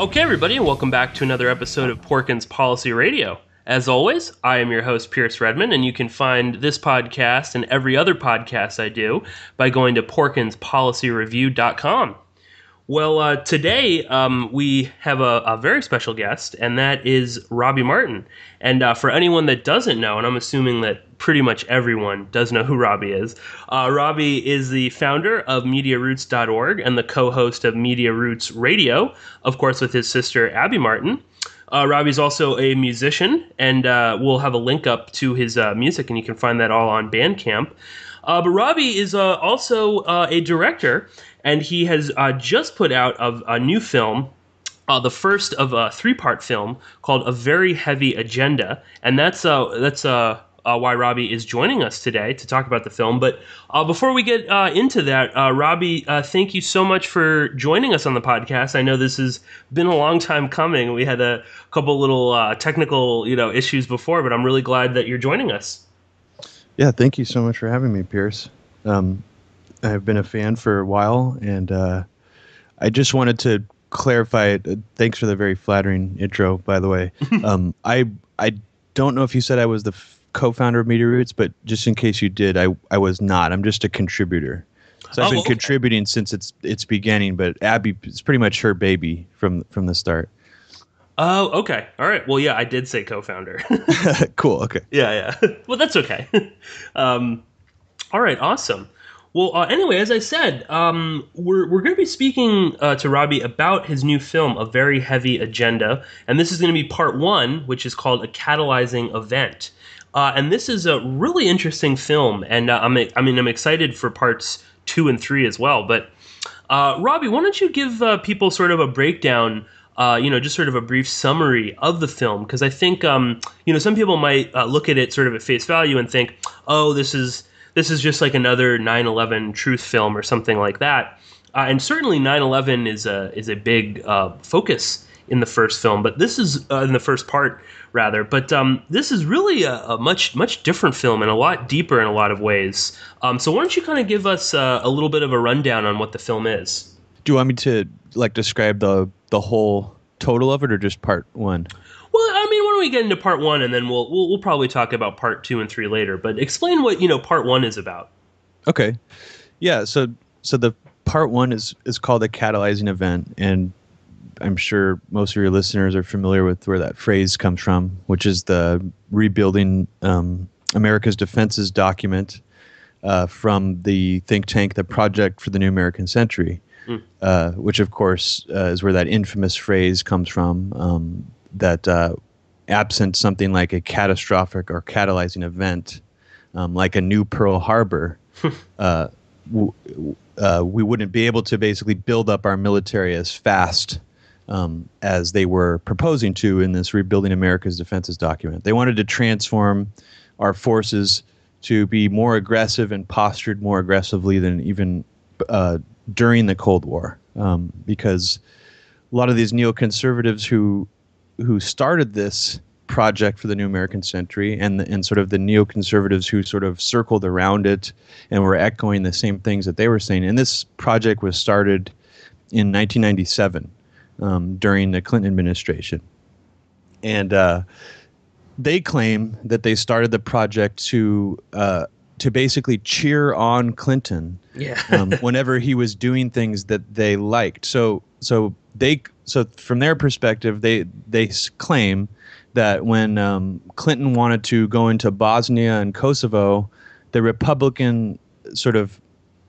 Okay, everybody, and welcome back to another episode of Porkins Policy Radio. As always, I am your host, Pierce Redmond, and you can find this podcast and every other podcast I do by going to porkinspolicyreview.com. Well, uh, today um, we have a, a, very special guest, and that is Robbie Martin. And uh, for anyone that doesn't know, and I'm assuming that pretty much everyone does know who Robbie is, uh, Robbie is the founder of MediaRoots.org and the co host of Media Roots Radio, of course, with his sister Abby Martin. Uh, Robbie's also a musician, and uh, we'll have a link up to his uh, music, and you can find that all on Bandcamp. Uh, but Robbie is uh, also uh, a director, and he has uh, just put out a, a new film. Uh, the first of a three-part film called "A Very Heavy Agenda," and that's uh, that's uh, uh, why Robbie is joining us today to talk about the film. But uh, before we get uh, into that, uh, Robbie, uh, thank you so much for joining us on the podcast. I know this has been a long time coming. We had a couple little uh, technical, you know, issues before, but I'm really glad that you're joining us. Yeah, thank you so much for having me, Pierce. Um, I've been a fan for a while, and uh, I just wanted to clarify. Uh, thanks for the very flattering intro, by the way. um, I I don't know if you said I was the f- co-founder of Media Roots, but just in case you did, I I was not. I'm just a contributor. So I've Oh, been okay. contributing since its its beginning, but Abby is pretty much her baby from from the start. Oh, okay. All right. Well, yeah, I did say co-founder. cool. Okay. Yeah, yeah. well, that's okay. um, all right, awesome. Well, uh, anyway, as I said, um, we're, we're going to be speaking uh, to Robbie about his new film, A Very Heavy Agenda. And this is going to be part one, which is called A Catalyzing Event. Uh, and this is a really interesting film. And uh, I'm, I mean, I'm excited for parts two and three as well. But, uh, Robbie, why don't you give uh, people sort of a breakdown uh, you know, just sort of a brief summary of the film because I think um, you know some people might uh, look at it sort of at face value and think, oh, this is this is just like another 9/11 truth film or something like that. Uh, and certainly 9/11 is a is a big uh, focus in the first film, but this is uh, in the first part rather. But um, this is really a, a much much different film and a lot deeper in a lot of ways. Um, so why don't you kind of give us uh, a little bit of a rundown on what the film is? Do you want me to like describe the the whole total of it, or just part one? Well, I mean, why don't we get into part one, and then we'll, we'll we'll probably talk about part two and three later. But explain what you know part one is about. Okay. Yeah. So so the part one is is called a catalyzing event, and I'm sure most of your listeners are familiar with where that phrase comes from, which is the rebuilding um, America's defenses document uh, from the think tank, the Project for the New American Century, uh, which of course uh, is where that infamous phrase comes from. Um, that uh, absent something like a catastrophic or catalyzing event, um, like a new Pearl Harbor, uh, w- w- uh, we wouldn't be able to basically build up our military as fast um, as they were proposing to in this Rebuilding America's Defenses document. They wanted to transform our forces to be more aggressive and postured more aggressively than even uh, during the Cold War, um, because a lot of these neoconservatives who who started this project for the new American century and and sort of the neoconservatives who sort of circled around it and were echoing the same things that they were saying. And this project was started in 1997 um, during the Clinton administration, and uh, they claim that they started the project to uh, to basically cheer on Clinton Yeah. um, whenever he was doing things that they liked. So so they so from their perspective, they they claim that when um, Clinton wanted to go into Bosnia and Kosovo, the Republican sort of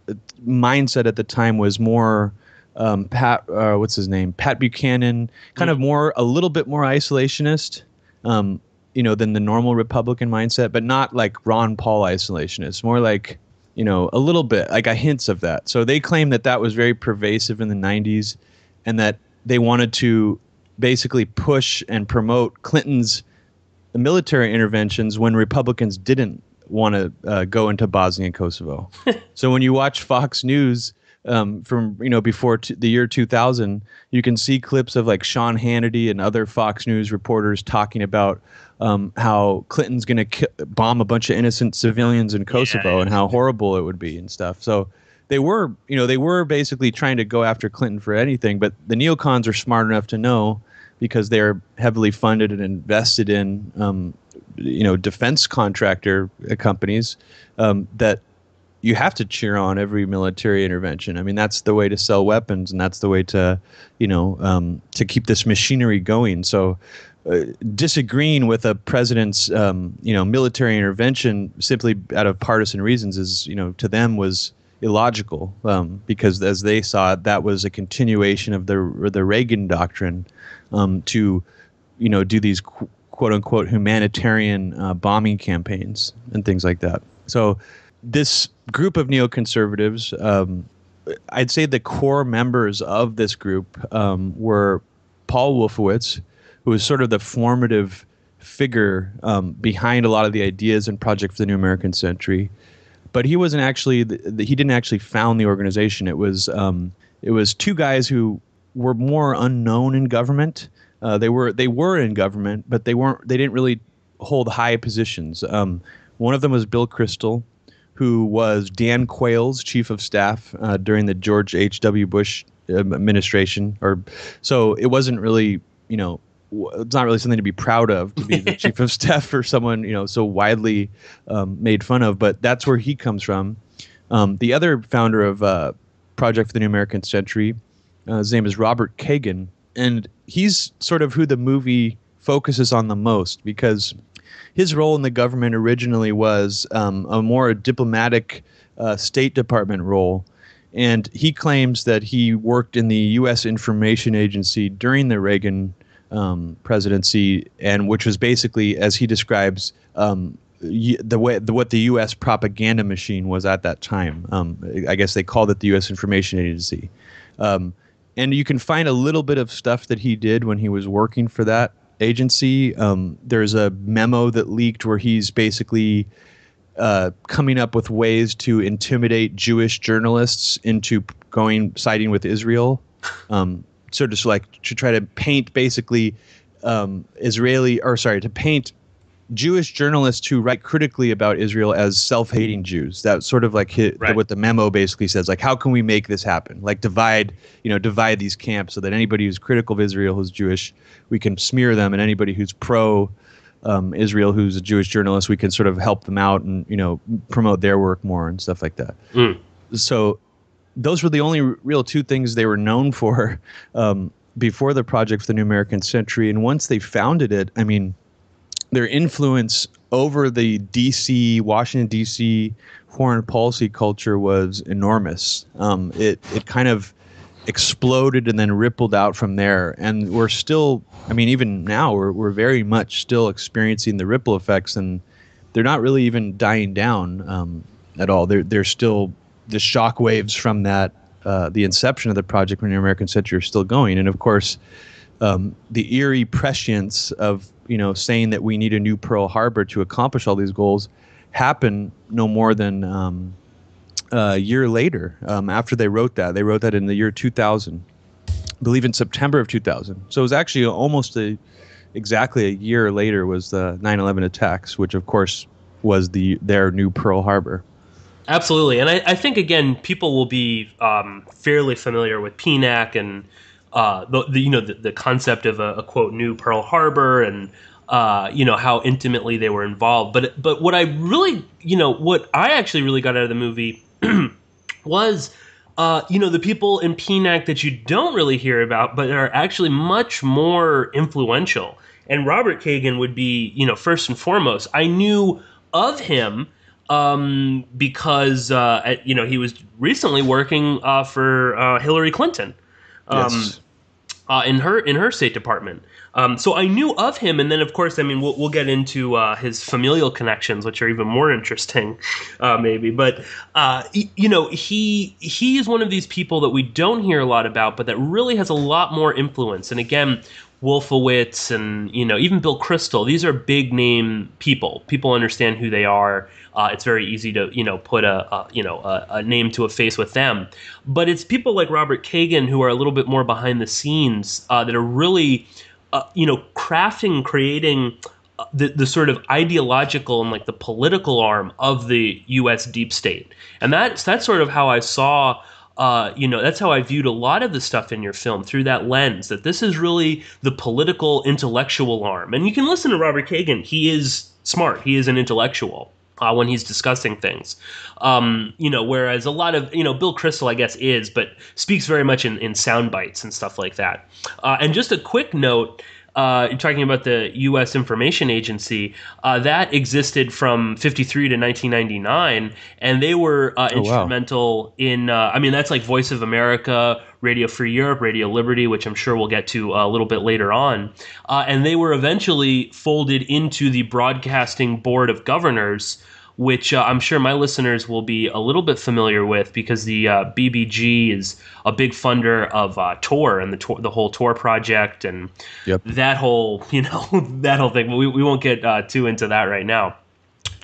uh, mindset at the time was more. Um, Pat, uh, what's his name? Pat Buchanan, kind of more, a little bit more isolationist, um, you know, than the normal Republican mindset, but not like Ron Paul isolationist. More like, you know, a little bit, like a hints of that. So they claim that that was very pervasive in the 90s and that they wanted to basically push and promote Clinton's military interventions when Republicans didn't want to uh, go into Bosnia and Kosovo. so when you watch Fox News um, from you know before t- the year 2000, you can see clips of like Sean Hannity and other Fox News reporters talking about um, how Clinton's going to ki- bomb a bunch of innocent civilians in Kosovo yeah. and how horrible it would be and stuff. So they were, you know, they were basically trying to go after Clinton for anything, but the neocons are smart enough to know because they're heavily funded and invested in, um, you know, defense contractor companies um, that you have to cheer on every military intervention. I mean, that's the way to sell weapons, and that's the way to, you know, um, to keep this machinery going. So, uh, disagreeing with a president's, um, you know, military intervention simply out of partisan reasons is, you know, to them was illogical um, because as they saw it, that was a continuation of the the Reagan doctrine um, to, you know, do these qu- quote unquote humanitarian uh, bombing campaigns and things like that. So this group of neoconservatives, um, I'd say the core members of this group um, were Paul Wolfowitz, who was sort of the formative figure um, behind a lot of the ideas and Project for the New American Century. But he wasn't actually the, the, he didn't actually found the organization. It was um, it was two guys who were more unknown in government. Uh, they were they were in government, but they weren't. They didn't really hold high positions. Um, one of them was Bill Kristol, who was Dan Quayle's chief of staff uh, during the George H. W. Bush administration. Or so it wasn't really, you know, it's not really something to be proud of to be the chief of staff for someone you know so widely um, made fun of. But that's where he comes from. Um, the other founder of uh, Project for the New American Century, uh, his name is Robert Kagan, and he's sort of who the movie focuses on the most because his role in the government originally was um, a more diplomatic uh, State Department role. And he claims that he worked in the U.S. Information Agency during the Reagan um, presidency, and which was basically, as he describes, um, the way the, what the U.S. propaganda machine was at that time. Um, I guess they called it the U.S. Information Agency. Um, and you can find a little bit of stuff that he did when he was working for that agency. Um, there's a memo that leaked where he's basically uh, coming up with ways to intimidate Jewish journalists into going siding with Israel. Um, so of like to try to paint basically um, Israeli or sorry to paint Jewish journalists who write critically about Israel as self-hating Jews. That sort of like hit, right. what the memo basically says. Like, how can we make this happen? Like, divide, you know, divide these camps so that anybody who's critical of Israel who's Jewish, we can smear them, and anybody who's pro um, Israel who's a Jewish journalist, we can sort of help them out and you know promote their work more and stuff like that. Mm. So, those were the only real two things they were known for um, before the Project for the New American Century, and once they founded it, I mean their influence over the DC, Washington D.C. foreign policy culture was enormous. Um, it it kind of exploded and then rippled out from there, and we're still. I mean, even now we're we're very much still experiencing the ripple effects, and they're not really even dying down um, at all. They're they're still the shock waves from that. Uh, the inception of the project when the American Century are still going, and of course, um, the eerie prescience of you know saying that we need a new Pearl Harbor to accomplish all these goals happened no more than um, a year later um, after they wrote that. They wrote that in the year 2000, I believe in September of 2000. So it was actually almost a exactly a year later was the 9/11 attacks, which of course was the their new Pearl Harbor. Absolutely, and I, I think again people will be um, fairly familiar with PNAC and uh, the, the, you know the, the concept of a, a, quote new Pearl Harbor and uh, you know how intimately they were involved. But but what I really you know what I actually really got out of the movie was. Uh, you know the people in PNAC that you don't really hear about, but are actually much more influential. And Robert Kagan would be, you know, first and foremost. I knew of him um, because uh, you know he was recently working uh, for uh, Hillary Clinton um, yes. uh, in her in her State Department. Um, so I knew of him, and then of course, I mean, we'll, we'll get into uh, his familial connections, which are even more interesting, uh, maybe. But uh, you know, he he is one of these people that we don't hear a lot about, but that really has a lot more influence. And again, Wolfowitz and you know even Bill Kristol. These are big name people. People understand who they are. Uh, it's very easy to you know put a, a you know a, a, name to a face with them. But it's people like Robert Kagan who are a little bit more behind the scenes uh, that are really uh, you know crafting, creating the, the sort of ideological and like the political arm of the U.S. deep state, and that's that's sort of how I saw. Uh, you know, that's how I viewed a lot of the stuff in your film through that lens. That this is really the political, intellectual arm, and you can listen to Robert Kagan. He is smart. He is an intellectual uh, when he's discussing things. Um, you know, whereas a lot of you know Bill Kristol, I guess, is, but speaks very much in, in sound bites and stuff like that. Uh, and just a quick note. Uh, you're talking about the U.S. Information Agency. Uh, that existed from 53 to 1999, and they were uh, Oh, wow. instrumental in. Uh, I mean, that's like Voice of America, Radio Free Europe, Radio Liberty, which I'm sure we'll get to a little bit later on. Uh, and they were eventually folded into the Broadcasting Board of Governors, which uh, I'm sure my listeners will be a little bit familiar with because the uh, BBG is a big funder of uh, Tor and the Tor, the whole Tor project and Yep. that whole you know that whole thing. But we, we won't get uh, too into that right now.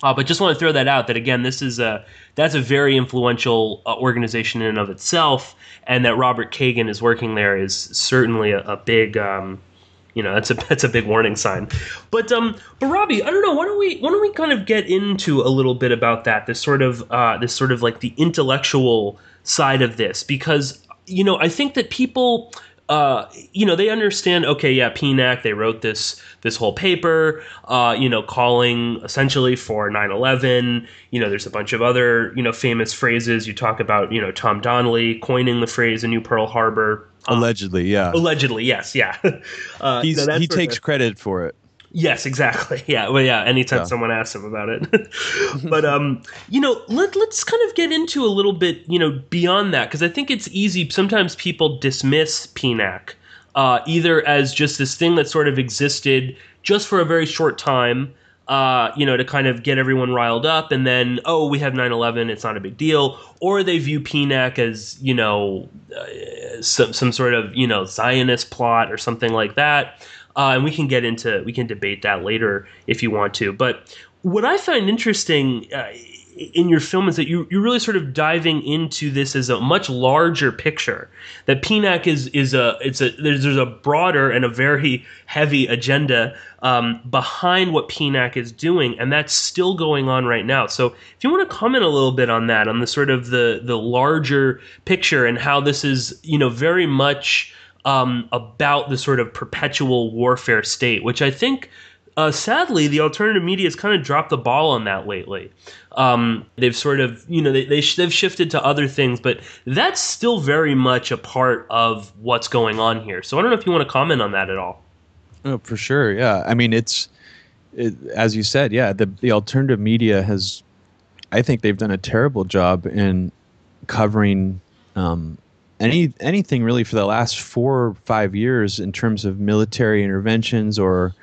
Uh, but just want to throw that out that again, this is a that's a very influential uh, organization in and of itself, and that Robert Kagan is working there is certainly a, a big. Um, you know that's a that's a big warning sign, but um, but Robbie, I don't know. Why don't we why don't we kind of get into a little bit about that? This sort of uh, this sort of like the intellectual side of this, because you know I think that people uh, you know, they understand. Okay, yeah, PNAC. They wrote this this whole paper. Uh, you know, calling essentially for 9/11. You know, there's a bunch of other you know famous phrases. You talk about you know Tom Donnelly coining the phrase "a new Pearl Harbor." Allegedly, yeah. Allegedly, yes, yeah. Uh, He's, no, he takes credit for it. Yes, exactly. Yeah, well, yeah. Anytime Yeah. someone asks him about it, but um, you know, let let's kind of get into a little bit, you know, beyond that because I think it's easy. Sometimes people dismiss PNAC uh, either as just this thing that sort of existed just for a very short time, uh, you know, to kind of get everyone riled up, and then oh, we have 9/11, it's not a big deal, or they view PNAC as you know uh, some some sort of you know Zionist plot or something like that. Uh, and we can get into we can debate that later if you want to. But what I find interesting uh, in your film is that you you're really sort of diving into this as a much larger picture. That PNAC is is a it's a there's there's a broader and a very heavy agenda um, behind what PNAC is doing, and that's still going on right now. So if you want to comment a little bit on that, on the sort of the the larger picture and how this is you know very much um, about the sort of perpetual warfare state, which I think, uh, sadly, the alternative media has kind of dropped the ball on that lately. Um, they've sort of, you know, they, they sh- they've shifted to other things, but that's still very much a part of what's going on here. So I don't know if you want to comment on that at all. Oh, for sure. Yeah. I mean, it's it, as you said. Yeah, the the alternative media has. I think they've done a terrible job in covering um, any anything really for the last four or five years in terms of military interventions or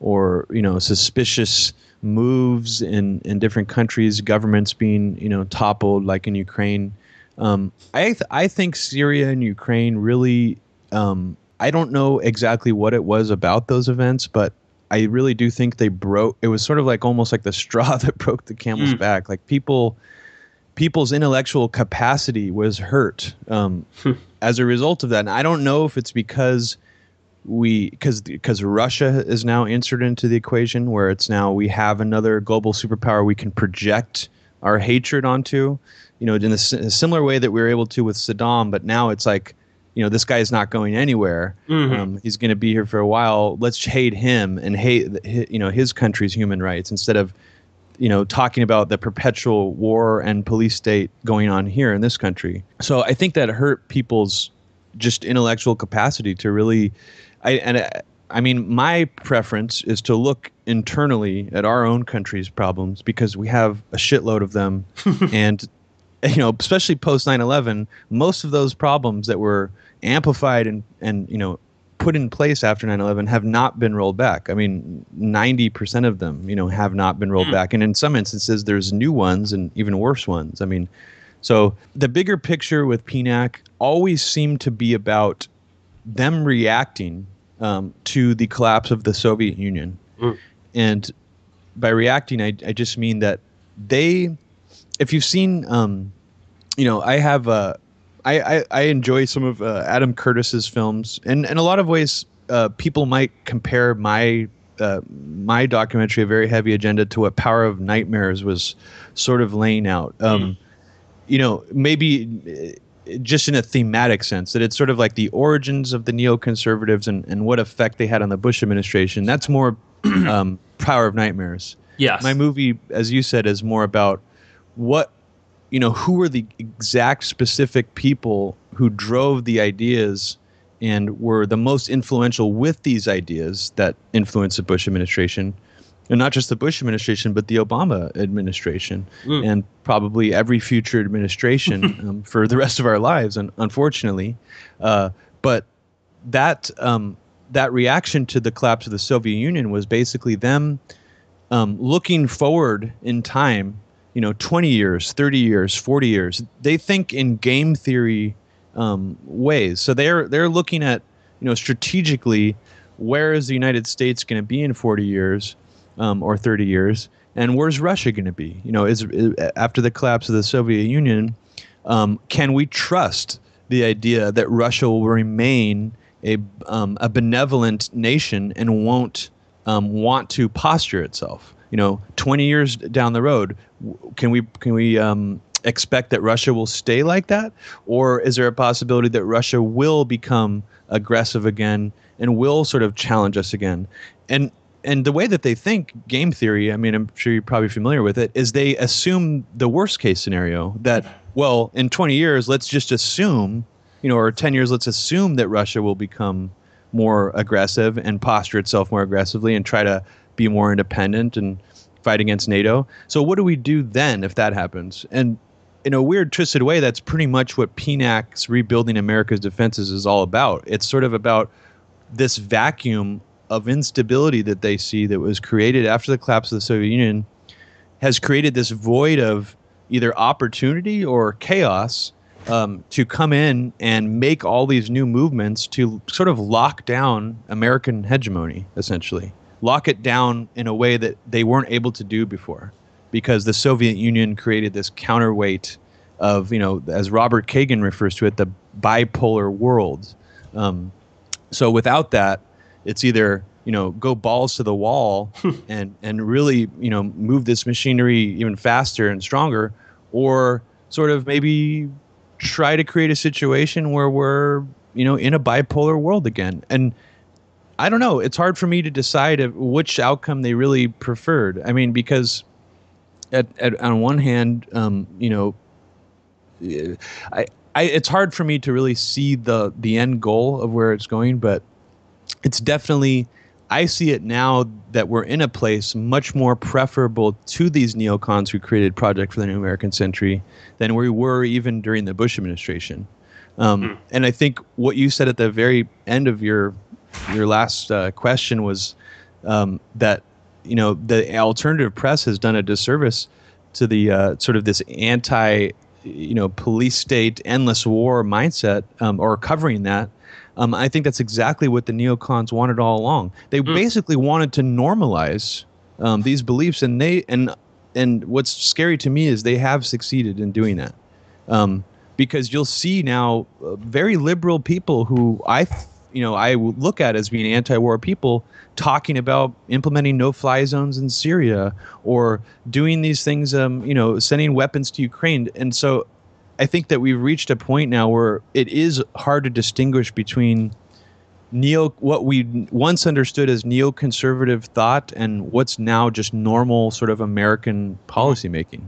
or you know suspicious moves in in different countries, governments being you know toppled like in Ukraine. Um, I th- I think Syria and Ukraine really. Um, I don't know exactly what it was about those events, but I really do think they broke. It was sort of like almost like the straw that broke the camel's Mm. back. Like people, people's intellectual capacity was hurt um, as a result of that. And I don't know if it's because we because because Russia is now inserted into the equation, where it's now we have another global superpower we can project our hatred onto. You know, in a similar way that we were able to with Saddam, but now it's like, you know, this guy is not going anywhere. Mhm. Um, he's going to be here for a while. Let's hate him and hate, you know, his country's human rights instead of, you know, talking about the perpetual war and police state going on here in this country. So I think that hurt people's just intellectual capacity to really, I and I, I mean, my preference is to look internally at our own country's problems because we have a shitload of them, and you know, especially post 9/11, most of those problems that were amplified and and you know put in place after 9/11 have not been rolled back. I mean, 90% of them, you know, have not been rolled Mm. back, and in some instances, there's new ones and even worse ones. I mean, so the bigger picture with PNAC always seemed to be about them reacting um, to the collapse of the Soviet Union, Mm. and by reacting, I, I just mean that they, if you've seen, um, you know, I have uh, I, I I enjoy some of uh, Adam Curtis's films, and in a lot of ways, uh, people might compare my uh, my documentary a very heavy agenda to what Power of Nightmares was sort of laying out. Um, mm. You know, maybe just in a thematic sense that it's sort of like the origins of the neoconservatives and, and what effect they had on the Bush administration. That's more um, Power of Nightmares. Yes. My movie, as you said, is more about what you know who were the exact specific people who drove the ideas and were the most influential with these ideas that influenced the Bush administration. And not just the Bush administration, but the Obama administration, mm. and probably every future administration um, for the rest of our lives. And unfortunately, uh, but that um, that reaction to the collapse of the Soviet Union was basically them um, looking forward in time. You know, twenty years, thirty years, forty years. They think in game theory um, ways. So they're they're looking at you know strategically where is the United States going to be in 40 years um, or 30 years, and where's Russia going to be? You know, is, is, after the collapse of the Soviet Union, um, can we trust the idea that Russia will remain a um, a benevolent nation and won't um, want to posture itself? You know, 20 years down the road, can we can we um, expect that Russia will stay like that? Or is there a possibility that Russia will become aggressive again and will sort of challenge us again? And and the way that they think game theory, I mean, I'm sure you're probably familiar with it, is they assume the worst case scenario that, well, in 20 years, let's just assume, you know, or 10 years, let's assume that Russia will become more aggressive and posture itself more aggressively and try to be more independent and fight against NATO. So what do we do then if that happens? And in a weird, twisted way, that's pretty much what PNAC's Rebuilding America's Defenses is all about. It's sort of about this vacuum of instability that they see that was created after the collapse of the Soviet Union has created this void of either opportunity or chaos um, to come in and make all these new movements to sort of lock down American hegemony, essentially. Lock it down in a way that they weren't able to do before because the Soviet Union created this counterweight of, you know, as Robert Kagan refers to it, the bipolar world. Um, so without that, it's either you know go balls to the wall and and really you know move this machinery even faster and stronger, or sort of maybe try to create a situation where we're you know in a bipolar world again. And i don't know it's hard for me to decide which outcome they really preferred. I mean because at, at on one hand, um, you know, I, I, it's hard for me to really see the the end goal of where it's going, but it's definitely. I see it now that we're in a place much more preferable to these neocons who created Project for the New American Century than we were even during the Bush administration. Um, mm. And I think what you said at the very end of your your last uh, question was um, that you know the alternative press has done a disservice to the uh, sort of this anti you know police state endless war mindset um, or covering that um, i think that's exactly what the neocons wanted all along they mm. basically wanted to normalize um, these beliefs and they and and what's scary to me is they have succeeded in doing that um, because you'll see now uh, very liberal people who i you know I look at as being anti-war people talking about implementing no-fly zones in Syria or doing these things, um, you know, sending weapons to Ukraine. And so, I think that we've reached a point now where it is hard to distinguish between neo what we once understood as neoconservative thought and what's now just normal sort of American policymaking.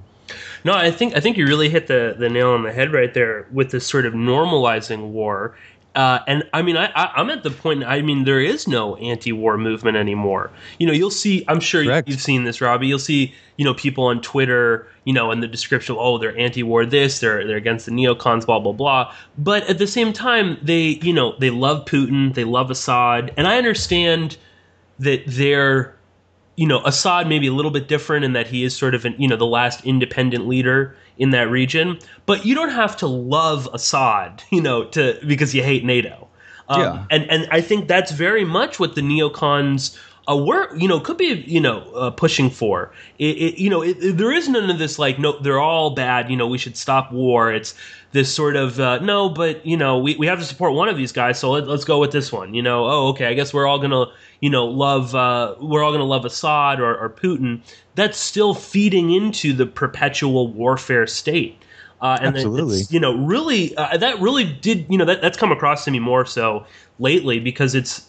No, I think I think you really hit the, the nail on the head right there with this sort of normalizing war uh, and I mean, I, I, am at the point. I mean, there is no anti-war movement anymore. You know, you'll see. I'm sure Correct. you've seen this, Robbie. You'll see, you know, people on Twitter, you know, in the description, oh, they're anti-war. This, they're they're against the neocons, blah blah blah. But at the same time, they, you know, they love Putin, they love Assad, and I understand that they're, you know, Assad may be a little bit different in that he is sort of an, you know, the last independent leader in that region. But you don't have to love Assad, you know, to because you hate NATO. Um, yeah. And and I think that's very much what the neocons uh, we're you know could be you know uh, pushing for. It, it you know it, it, there is none of this like no they're all bad. You know we should stop war. It's this sort of uh, no, but you know we, we have to support one of these guys, so let, us go with this one. You know, oh okay, I guess we're all gonna you know love uh, we're all gonna love Assad or, or Putin. That's still feeding into the perpetual warfare state. Uh, and Absolutely. you know, really, uh, that really did, you know, that, that's come across to me more so lately because it's,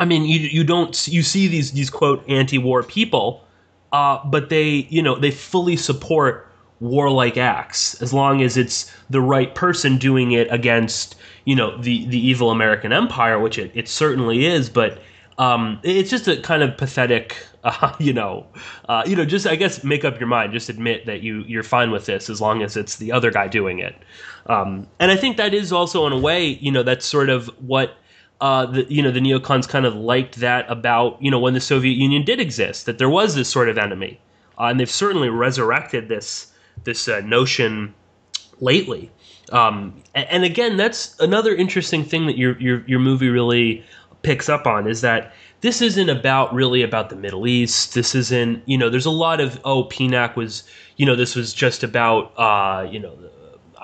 I mean, you you don't you see these these quote anti-war people, uh, but they you know they fully support warlike acts as long as it's the right person doing it against you know the the evil American empire, which it, it certainly is, but um, it's just a kind of pathetic, uh, you know, uh, you know, just I guess make up your mind, just admit that you you're fine with this as long as it's the other guy doing it, um, and I think that is also in a way, you know, that's sort of what. Uh, the you know the neocons kind of liked that about you know when the Soviet Union did exist that there was this sort of enemy, uh, and they've certainly resurrected this this uh, notion lately. Um, and, again, that's another interesting thing that your your your movie really picks up on is that this isn't about really about the Middle East. This isn't you know. There's a lot of oh, PNAC was you know this was just about uh, you know.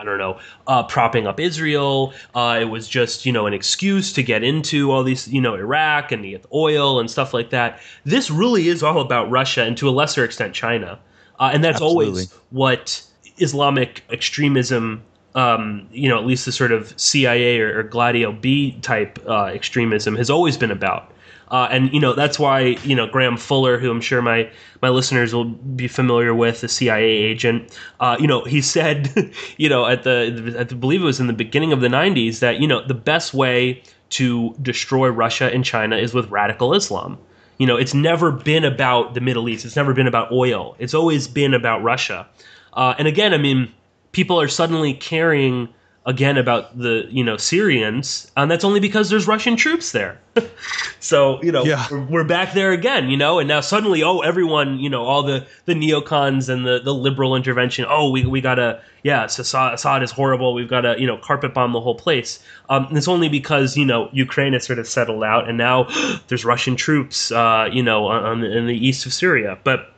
I don't know, uh, propping up Israel. Uh, it was just, you know, an excuse to get into all these, you know, Iraq and the oil and stuff like that. This really is all about Russia and to a lesser extent China. Uh, and that's Absolutely. always what Islamic extremism, um, you know, at least the sort of CIA or, or Gladio B type uh, extremism has always been about. Uh, and you know that's why you know Graham Fuller, who I'm sure my my listeners will be familiar with, the CIA agent. Uh, you know he said, you know at the at I believe it was in the beginning of the '90s that you know the best way to destroy Russia and China is with radical Islam. You know, it's never been about the Middle East. It's never been about oil. It's always been about Russia. Uh, and again, I mean, people are suddenly caring again about the you know Syrians, and that's only because there's Russian troops there. so you know yeah. we're, we're, back there again, you know, and now suddenly, oh, everyone, you know, all the the neocons and the the liberal intervention. Oh, we we gotta, yeah, Assad, Assad is horrible. We've got to you know carpet bomb the whole place. Um, it's only because you know Ukraine has sort of settled out, and now there's Russian troops, uh, you know, on, on the, in the east of Syria, but.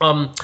Um,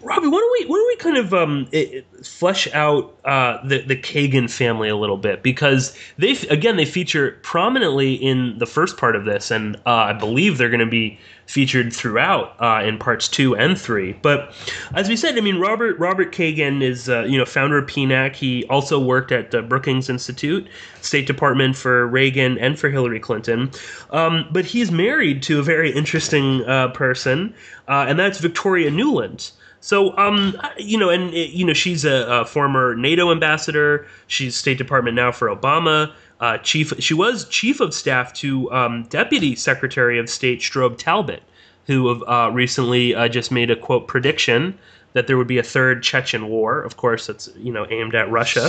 Robbie, why don't we why don't we kind of um, it, flesh out uh, the the Kagan family a little bit? Because they again they feature prominently in the first part of this, and uh, I believe they're going to be featured throughout uh, in parts two and three. But as we said, I mean Robert Robert Kagan is uh, you know founder of PNAC. He also worked at the Brookings Institute, State Department for Reagan and for Hillary Clinton. Um, but he's married to a very interesting uh, person, uh, and that's Victoria Nuland. So, um, you know, and you know, she's a, a, former NATO ambassador. She's State Department now for Obama. Uh, chief, she was chief of staff to um, Deputy Secretary of State Strobe Talbott, who uh, recently uh, just made a quote prediction that there would be a third Chechen war. Of course, that's you know aimed at Russia.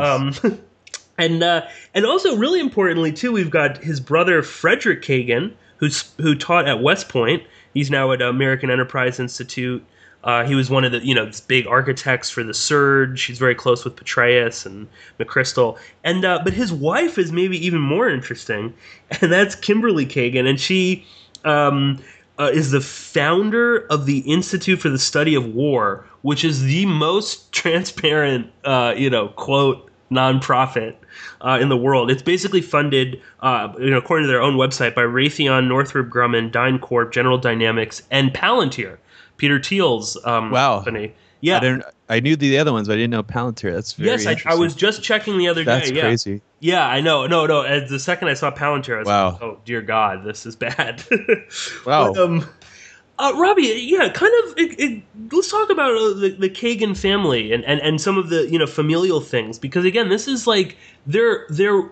Um, and uh, and also really importantly too, we've got his brother Frederick Kagan, who's who taught at West Point. He's now at American Enterprise Institute. Uh, he was one of the you know big architects for the Surge. He's very close with Petraeus and McChrystal, and uh, but his wife is maybe even more interesting, and that's Kimberly Kagan, and she um, uh, is the founder of the Institute for the Study of War, which is the most transparent, uh, you know, quote nonprofit uh, in the world. It's basically funded, uh, you know, according to their own website, by Raytheon, Northrop Grumman, DynCorp, General Dynamics, and Palantir. Peter Thiel's um, wow. company. Yeah, I, didn't, I knew the other ones, but I didn't know Palantir. That's very yes. I, I, was just checking the other That's day. That's crazy. Yeah. I know. No, no. As the second I saw Palantir, I was wow. like, "Oh dear God, this is bad." wow. But, um, uh, Robbie, yeah, kind of. It, it, let's talk about uh, the, the Kagan family and, and, and some of the you know familial things because again, this is like they're they're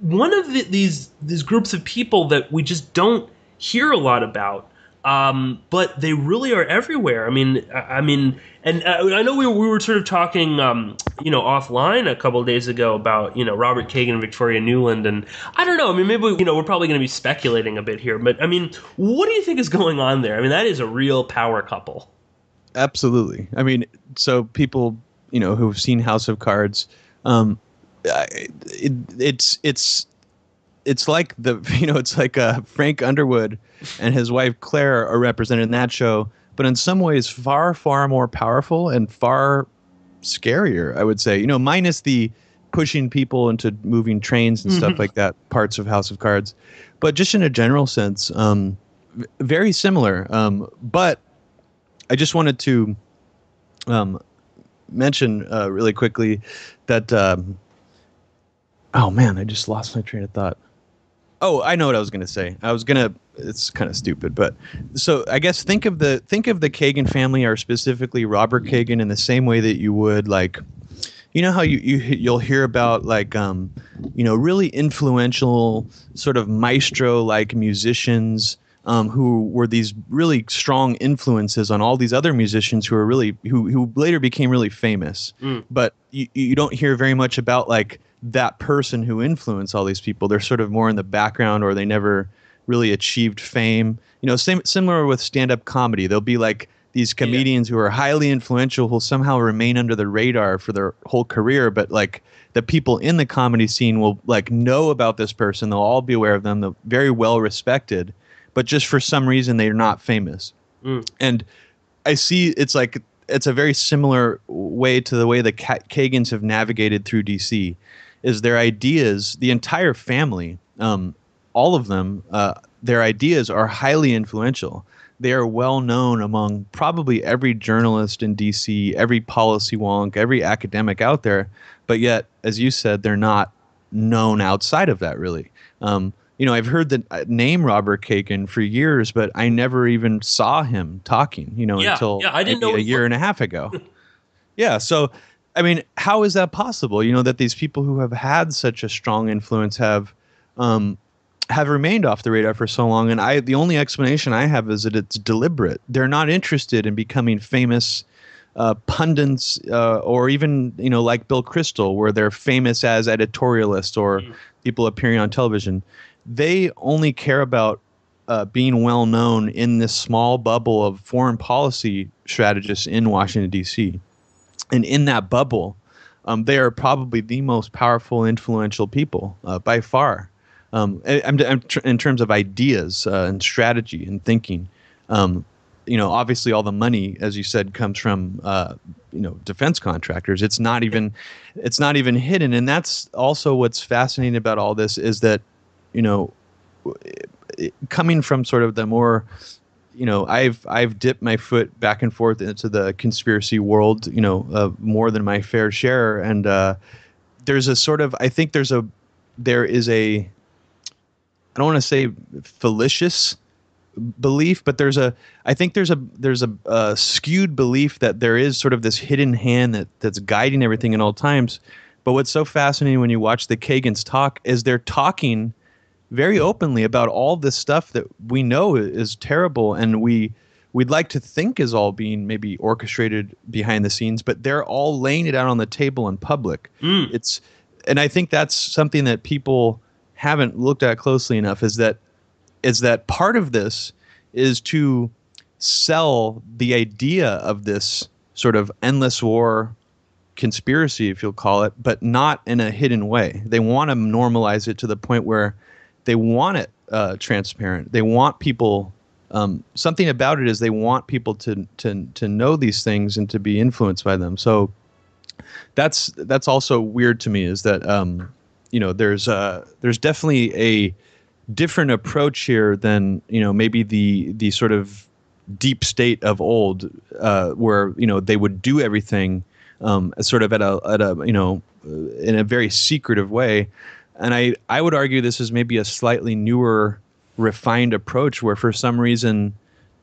one of the, these these groups of people that we just don't hear a lot about. Um, but they really are everywhere. I mean, I, I mean, and uh, I know we, we were sort of talking, um, you know, offline a couple of days ago about you know Robert Kagan and Victoria Nuland, and I don't know. I mean, maybe you know we're probably going to be speculating a bit here, but I mean, what do you think is going on there? I mean, that is a real power couple. Absolutely. I mean, so people you know who've seen House of Cards, um, it, it's it's it's like the you know it's like uh, Frank Underwood and his wife Claire are represented in that show, but in some ways far far more powerful and far scarier. I would say you know minus the pushing people into moving trains and stuff like that parts of House of Cards, but just in a general sense, um, v- very similar. Um, but I just wanted to um, mention uh, really quickly that. Um, oh man, I just lost my train of thought. Oh, I know what I was gonna say. I was gonna. It's kind of stupid, but so I guess think of the think of the Kagan family, or specifically Robert Kagan, in the same way that you would like. You know how you, you you'll hear about like um, you know really influential sort of maestro like musicians um, who were these really strong influences on all these other musicians who are really who who later became really famous. But you, you don't hear very much about like that person who influenced all these people. They're sort of more in the background, or they never really achieved fame. You know, same similar with stand up comedy. There'll be like these comedians who are highly influential who'll somehow remain under the radar for their whole career, but like the people in the comedy scene will like know about this person. They'll all be aware of them. They're very well respected, but just for some reason they're not famous. Mm. And I see it's like it's a very similar way to the way the Ka- Kagans have navigated through DC. Is their ideas, the entire family, um, all of them, uh, their ideas are highly influential. They are well known among probably every journalist in DC, every policy wonk, every academic out there. But yet, as you said, they're not known outside of that really. Um, you know, I've heard the uh, name Robert Kagan for years, but I never even saw him talking. You know, Yeah, until yeah, I didn't maybe know a year looked- and a half ago. yeah, so I mean, how is that possible? You know, that these people who have had such a strong influence have um, have remained off the radar for so long. And I, the only explanation I have is that it's deliberate. They're not interested in becoming famous uh, pundits uh, or even you know like Bill Kristol, where they're famous as editorialists or people appearing on television. They only care about uh, being well known in this small bubble of foreign policy strategists in Washington D.C. And in that bubble, um, they are probably the most powerful, influential people uh, by far. Um, I'm, I'm tr- in terms of ideas uh, and strategy and thinking. Um, you know, obviously, all the money, as you said, comes from uh, you know defense contractors. It's not even, it's not even hidden, and that's also what's fascinating about all this is that, you know, it- coming from sort of the more you know i've i've dipped my foot back and forth into the conspiracy world you know uh, more than my fair share. And uh, there's a sort of i think there's a there is a i don't want to say fallacious belief but there's a i think there's a there's a, uh skewed belief that there is sort of this hidden hand that that's guiding everything at all times. But what's so fascinating when you watch the kagans talk is they're talking very openly about all this stuff that we know is terrible and we we'd like to think is all being maybe orchestrated behind the scenes but they're all laying it out on the table in public mm. it's and i think that's something that people haven't looked at closely enough is that is that part of this is to sell the idea of this sort of endless war conspiracy, if you'll call it, but not in a hidden way. They want to normalize it to the point where they want it uh, transparent. They want people. Um, something about it is they want people to to to know these things and to be influenced by them. So that's that's also weird to me. Is that um, you know there's uh, there's definitely a different approach here than you know maybe the the sort of deep state of old, uh, where you know they would do everything um, sort of at a at a you know uh, in a very secretive way, and I I would argue this is maybe a slightly newer, refined approach where for some reason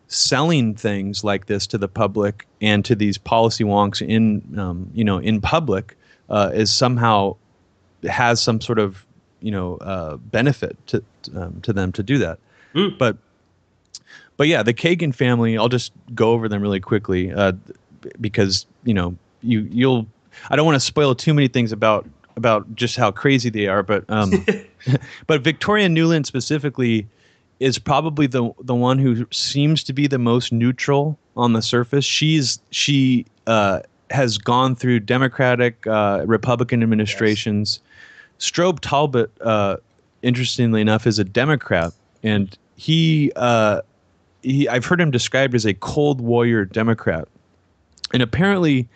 selling things like this to the public and to these policy wonks in um, you know in public uh, is somehow has some sort of you know uh, benefit to um, to them to do that. But but yeah, the Kagan family. I'll just go over them really quickly uh, because you know you you'll. I don't want to spoil too many things about about just how crazy they are, but um, but Victoria Nuland specifically is probably the the one who seems to be the most neutral on the surface. She's she uh, has gone through Democratic, uh, Republican administrations. Strobe Talbott uh, interestingly enough, is a Democrat, and he, uh, he I've heard him described as a Cold Warrior Democrat, and apparently,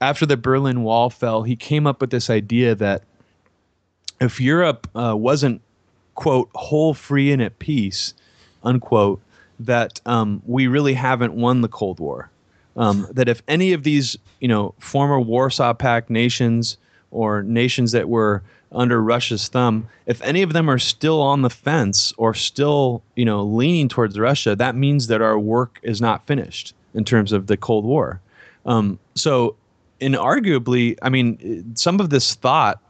after the Berlin Wall fell, he came up with this idea that if Europe uh, wasn't quote whole, free, and at peace, unquote, that um, we really haven't won the Cold War. Um, that if any of these, you know, former Warsaw Pact nations or nations that were under Russia's thumb, if any of them are still on the fence or still, you know, leaning towards Russia, that means that our work is not finished in terms of the Cold War. Um, so, in arguably, I mean, some of this thought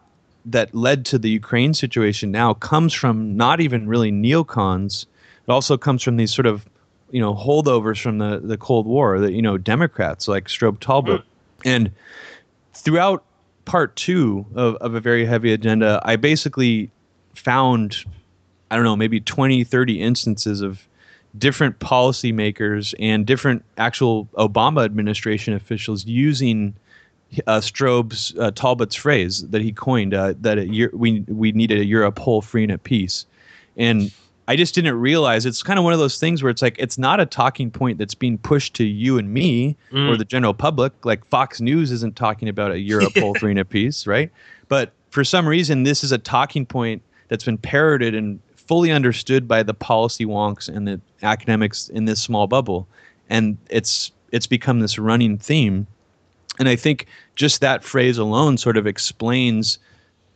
that led to the Ukraine situation now comes from not even really neocons. It also comes from these sort of, you know, holdovers from the, the Cold War, that, you know, Democrats like Strobe Talbott. Mm. And throughout part two of, of a very heavy agenda, I basically found, I don't know, maybe 20, 30 instances of different policymakers and different actual Obama administration officials using uh, Strobe's uh, Talbott's phrase that he coined uh, that a, we we needed a Europe whole, free, and at peace, and I just didn't realize it's kind of one of those things where it's like it's not a talking point that's being pushed to you and me mm. or the general public. Like Fox News isn't talking about a Europe whole, free, and at peace, right? But for some reason, this is a talking point that's been parroted and fully understood by the policy wonks and the academics in this small bubble, and it's it's become this running theme and I think just that phrase alone sort of explains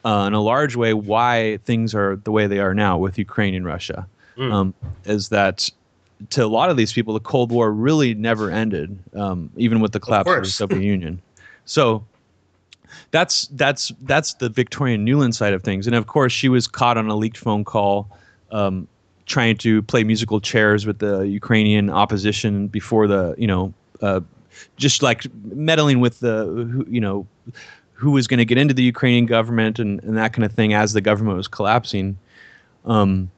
uh, in a large way why things are the way they are now with Ukraine and Russia. Mm. Um, is that to a lot of these people, the Cold War really never ended, um, even with the collapse of, of the Soviet Union. So that's that's that's the Victoria Nuland side of things, and of course, she was caught on a leaked phone call. Um, trying to play musical chairs with the Ukrainian opposition before the you know uh, just like meddling with the you know who was going to get into the Ukrainian government and, and that kind of thing as the government was collapsing. Um,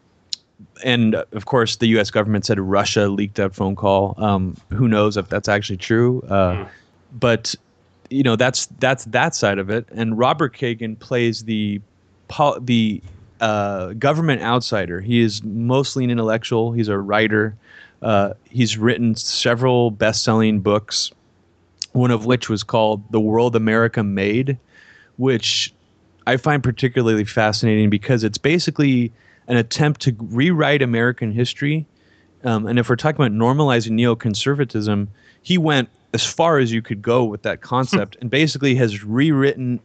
and of course, the U.S. government said Russia leaked that phone call. Um, who knows if that's actually true? Uh, mm. But you know, that's that's that side of it. And Robert Kagan plays the the uh, government outsider. He is mostly an intellectual. He's a writer. Uh, he's written several best-selling books, one of which was called "The World America Made," which I find particularly fascinating because it's basically an attempt to rewrite American history. Um, and if we're talking about normalizing neoconservatism, he went as far as you could go with that concept and basically has rewritten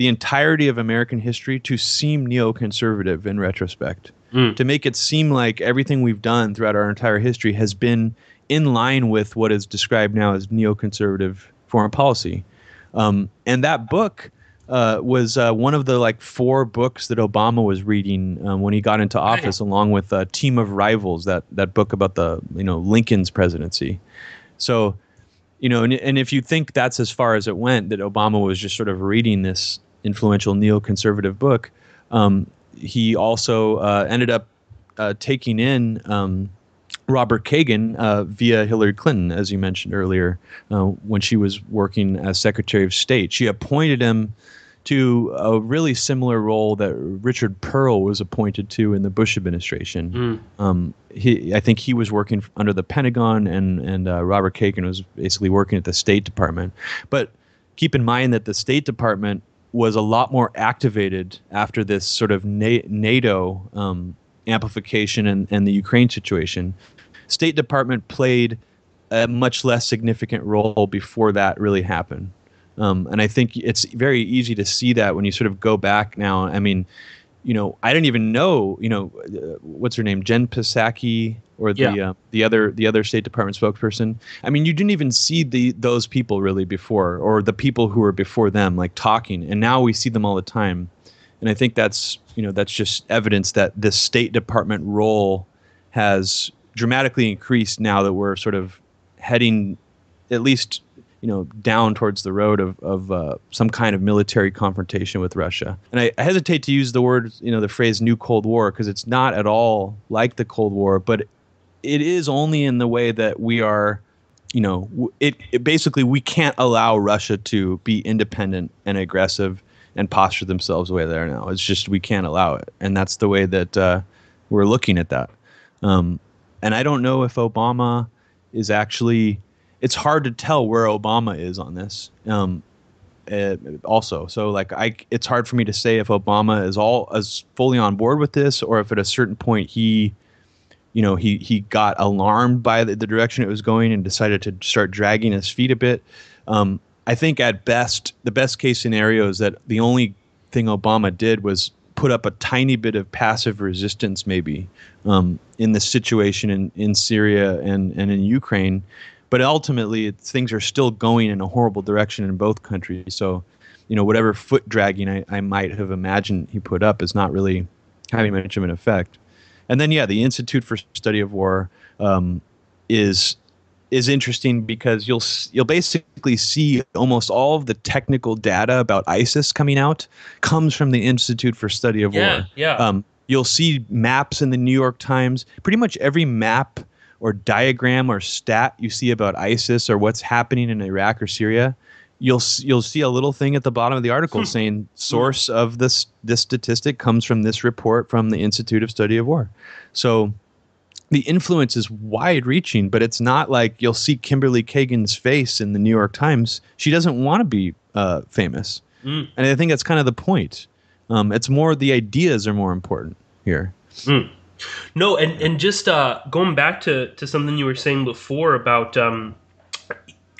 the entirety of American history to seem neoconservative in retrospect mm. to make it seem like everything we've done throughout our entire history has been in line with what is described now as neoconservative foreign policy. Um, and that book uh, was uh, one of the like four books that Obama was reading um, when he got into office, along with a Team of Rivals, that that book about the you know Lincoln's presidency. So, you know, and, and if you think that's as far as it went, that Obama was just sort of reading this influential neoconservative book, um, he also uh, ended up uh, taking in um, Robert Kagan uh, via Hillary Clinton, as you mentioned earlier, uh, when she was working as Secretary of State. She appointed him to a really similar role that Richard Perle was appointed to in the Bush administration. Mm. Um, he, I think he was working under the Pentagon, and and uh, Robert Kagan was basically working at the State Department. But keep in mind that the State Department was a lot more activated after this sort of NATO um, amplification and, and the Ukraine situation. State Department played a much less significant role before that really happened. Um, and I think it's very easy to see that when you sort of go back now. I mean, you know, I didn't even know, you know, uh, what's her name, Jen Psaki, or the yeah. uh, the other the other State Department spokesperson. I mean, you didn't even see the those people really before, or the people who were before them, like talking, and now we see them all the time. And I think that's you know that's just evidence that the State Department role has dramatically increased now that we're sort of heading, at least you know, down towards the road of, of uh, some kind of military confrontation with Russia. And I, I, hesitate to use the word, you know, the phrase new Cold War because it's not at all like the Cold War, but it is only in the way that we are you know it, it, basically we can't allow russia to be independent and aggressive and posture themselves the way they are now. It's just we can't allow it, and that's the way that uh, we're looking at that. Um, and I don't know if Obama is actually. It's hard to tell where Obama is on this. Um, uh, also, so like I, it's hard for me to say if Obama is all as fully on board with this, or if at a certain point he, you know, he he got alarmed by the, the direction it was going and decided to start dragging his feet a bit. Um, I think at best, the best case scenario is that the only thing Obama did was put up a tiny bit of passive resistance, maybe, um, in the situation in, in Syria and, and in Ukraine. But ultimately, things are still going in a horrible direction in both countries. So, you know, whatever foot dragging I, I might have imagined he put up is not really having much of an effect. And then, yeah, the Institute for Study of War um, is is interesting because you'll you'll basically see almost all of the technical data about ISIS coming out comes from the Institute for Study of Yeah, War. yeah. Um, you'll see maps in the New York Times. Pretty much every map or diagram or stat you see about ISIS or what's happening in Iraq or Syria, you'll you'll see a little thing at the bottom of the article saying source of this this statistic comes from this report from the Institute of Study of War. So the influence is wide reaching, but it's not like you'll see Kimberly Kagan's face in the New York Times. She doesn't want to be uh, famous. Mm. And I think that's kind of the point. Um, it's more the ideas are more important here. No, and and just uh, going back to to something you were saying before about um,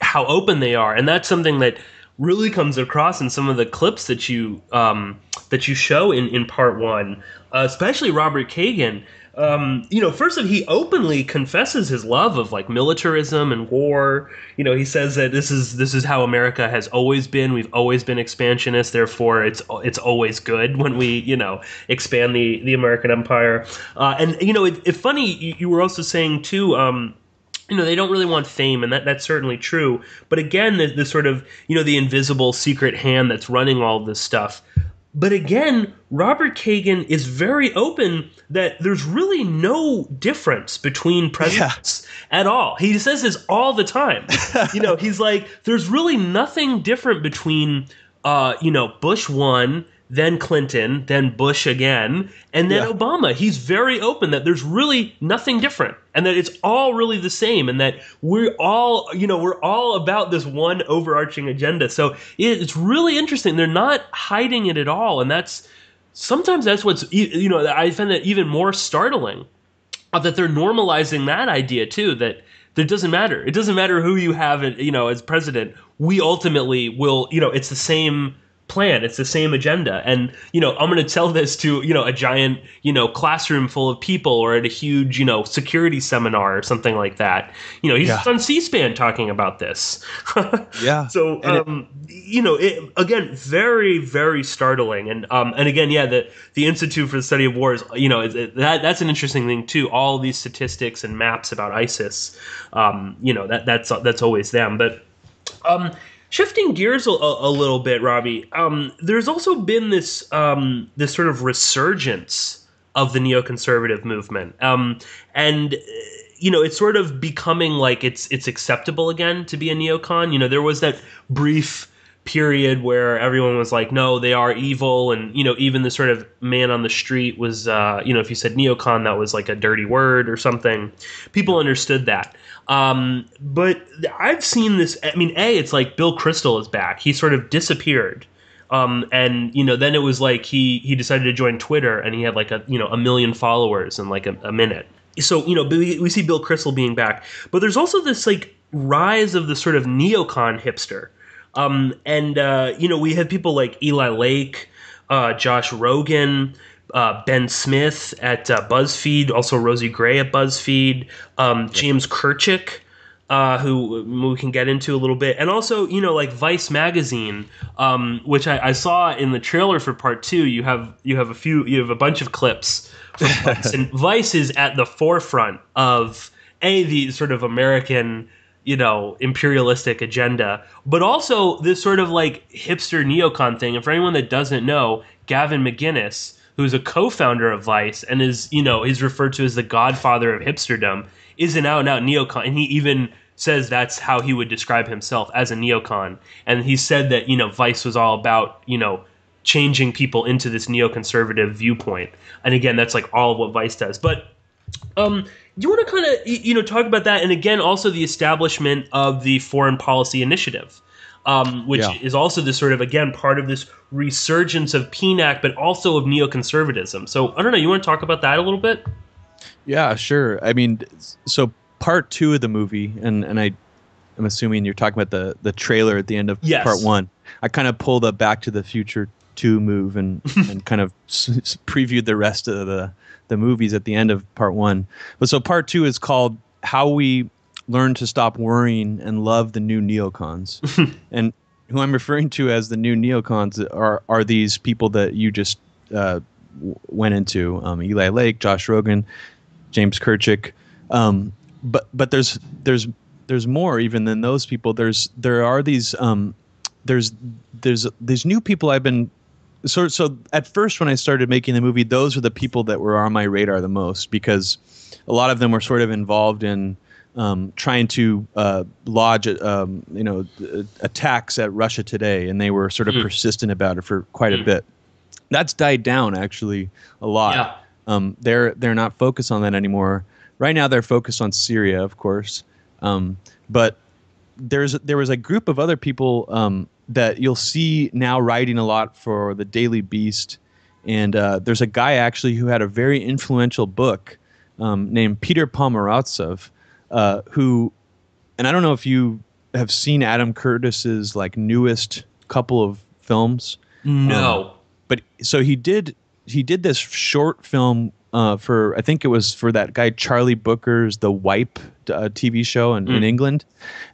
how open they are, and that's something that really comes across in some of the clips that you um, that you show in in part one, uh, especially Robert Kagan. Um, you know, first of he openly confesses his love of like militarism and war. You know, he says that this is this is how America has always been. We've always been expansionist. Therefore, it's it's always good when we you know expand the the American empire. Uh, and you know, it, it funny you, you were also saying too. Um, you know they don't really want fame and that that's certainly true but again the, the sort of you know the invisible secret hand that's running all this stuff but again robert kagan is very open that there's really no difference between presidents at all. He says this all the time. You know he's like there's really nothing different between uh, you know bush one then Clinton, then Bush again, and then Yeah. Obama. He's very open that there's really nothing different and that it's all really the same and that we're all, you know, we're all about this one overarching agenda. So it's really interesting. They're not hiding it at all. And that's sometimes that's what's, you know, I find that even more startling that they're normalizing that idea too that that it doesn't matter it doesn't matter who you have you know as president we ultimately will you know it's the same plan it's the same agenda and you know i'm going to tell this to you know a giant you know classroom full of people or at a huge you know security seminar or something like that you know he's Yeah. on c-span talking about this Yeah. so And it- um, you know, it, again, very very startling, and um, and again, yeah, the the Institute for the Study of Wars, you know, that that's an interesting thing too. All these statistics and maps about ISIS, um, you know, that that's that's always them, but. Um, shifting gears a, a, little bit, Robbie. Um, there's also been this um, this sort of resurgence of the neoconservative movement, um, and uh, you know it's sort of becoming like it's it's acceptable again to be a neocon. You know, there was that brief period where everyone was like, no, they are evil, and you know, even the sort of man on the street was, uh, you know, if you said neocon, that was like a dirty word or something. People understood that. Um, but I've seen this. I mean, a, it's like Bill Kristol is back. He sort of disappeared. Um, and you know, then it was like he he decided to join Twitter, and he had like a you know a million followers in like a, a minute. So you know, we, we see Bill Kristol being back, but there's also this like rise of the sort of neocon hipster. Um, and uh, you know, we have people like Eli Lake, uh, Josh Rogin, uh, Ben Smith at uh, BuzzFeed, also Rosie Gray at BuzzFeed, um, James Kirchick, uh, who we can get into a little bit, and also you know like Vice magazine, um, which I, I saw in the trailer for part two. You have you have a few you have a bunch of clips from Vice, and Vice is at the forefront of a the sort of American you know imperialistic agenda, but also this sort of like hipster neocon thing. And for anyone that doesn't know, Gavin McInnes, who's a co-founder of Vice and is you know is referred to as the godfather of hipsterdom, is an out and out neocon, and he even says that's how he would describe himself as a neocon. And he said that you know Vice was all about you know changing people into this neoconservative viewpoint. And again, that's like all of what Vice does. But um, do you want to kind of you know talk about that? And again, also the establishment of the Foreign Policy Initiative. Um, which yeah. is also this sort of again part of this resurgence of PNAC, but also of neoconservatism. So I don't know. You want to talk about that a little bit? Yeah, sure. I mean, so part two of the movie, and and I, I'm assuming you're talking about the the trailer at the end of yes. part one. I kind of pulled a Back to the Future two move and and kind of s- previewed the rest of the the movies at the end of part one. But so part two is called How We Learn to Stop Worrying and Love the New Neocons. and who I'm referring to as the new neocons are are these people that you just uh, went into um, Eli Lake, Josh Rogin, James Kirchick. Um, but but there's there's there's more even than those people. There's there are these um, there's there's these new people I've been so so at first when I started making the movie, those were the people that were on my radar the most because a lot of them were sort of involved in um, trying to uh, lodge, um, you know, attacks at Russia Today, and they were sort of mm. persistent about it for quite mm. a bit. That's died down actually a lot. Yeah. Um, they're they're not focused on that anymore. Right now, they're focused on Syria, of course. Um, but there's there was a group of other people um, that you'll see now writing a lot for the Daily Beast, and uh, there's a guy actually who had a very influential book um, named Peter Pomerantsev uh, who, and I don't know if you have seen Adam Curtis's like newest couple of films. No, um, but so he did he did this short film uh, for I think it was for that guy Charlie Brooker's The Wipe uh, TV show in, mm. in England,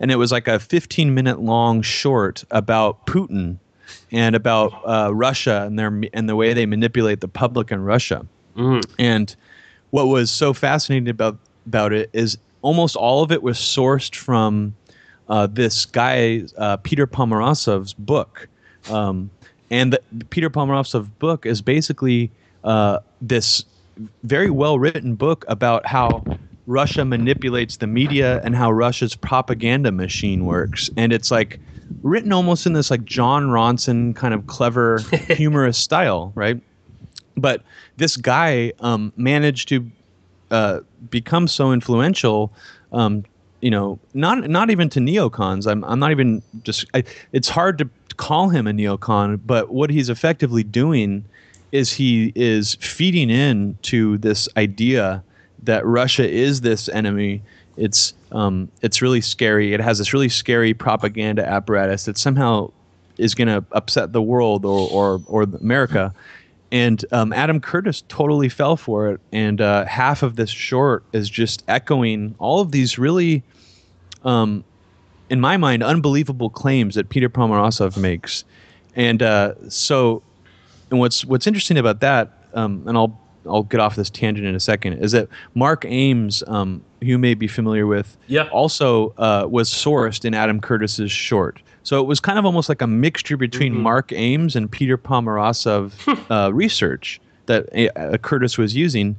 and it was like a 15 minute long short about Putin and about uh, Russia and their and the way they manipulate the public in Russia. Mm. And what was so fascinating about about it is almost all of it was sourced from uh, this guy uh, Peter Pomerantsev's book, um, and the, Peter Pomerantsev's book is basically uh, this very well written book about how Russia manipulates the media and how Russia's propaganda machine works, and it's like written almost in this like Jon Ronson kind of clever, humorous style, right? But this guy um, managed to uh, become so influential. Um, you know, not not even to neocons. I'm I'm not even just. I, it's hard to call him a neocon, but what he's effectively doing is he is feeding in to this idea that Russia is this enemy. It's um, it's really scary. It has this really scary propaganda apparatus that somehow is going to upset the world or or or America and um, Adam Curtis totally fell for it. And uh, half of this short is just echoing all of these really, um, in my mind, unbelievable claims that Peter Pomerantsev makes. And uh, so, and what's what's interesting about that, um, and I'll I'll get off this tangent in a second, is that Mark Ames, um, who you may be familiar with, yeah. also uh, was sourced in Adam Curtis's short. So it was kind of almost like a mixture between mm-hmm. Mark Ames and Peter Pomerantsev uh, research that uh, Curtis was using.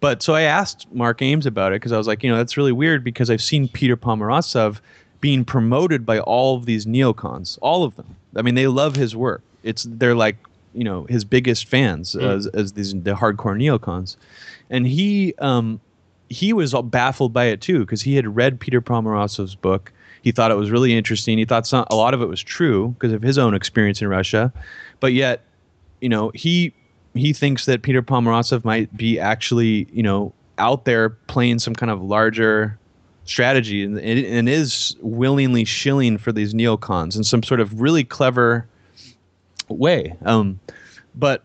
But so I asked Mark Ames about it because I was like, you know, that's really weird because I've seen Peter Pomerantsev being promoted by all of these neocons, all of them. I mean, they love his work. It's they're like, you know, his biggest fans mm. as, as these the hardcore neocons, and he um, he was baffled by it too because he had read Peter Pomerantsev's book he thought it was really interesting. He thought some, a lot of it was true because of his own experience in Russia, but yet, you know, he he thinks that Peter Pomerantsev might be actually, you know, out there playing some kind of larger strategy and, and is willingly shilling for these neocons and some sort of really clever way. Um, but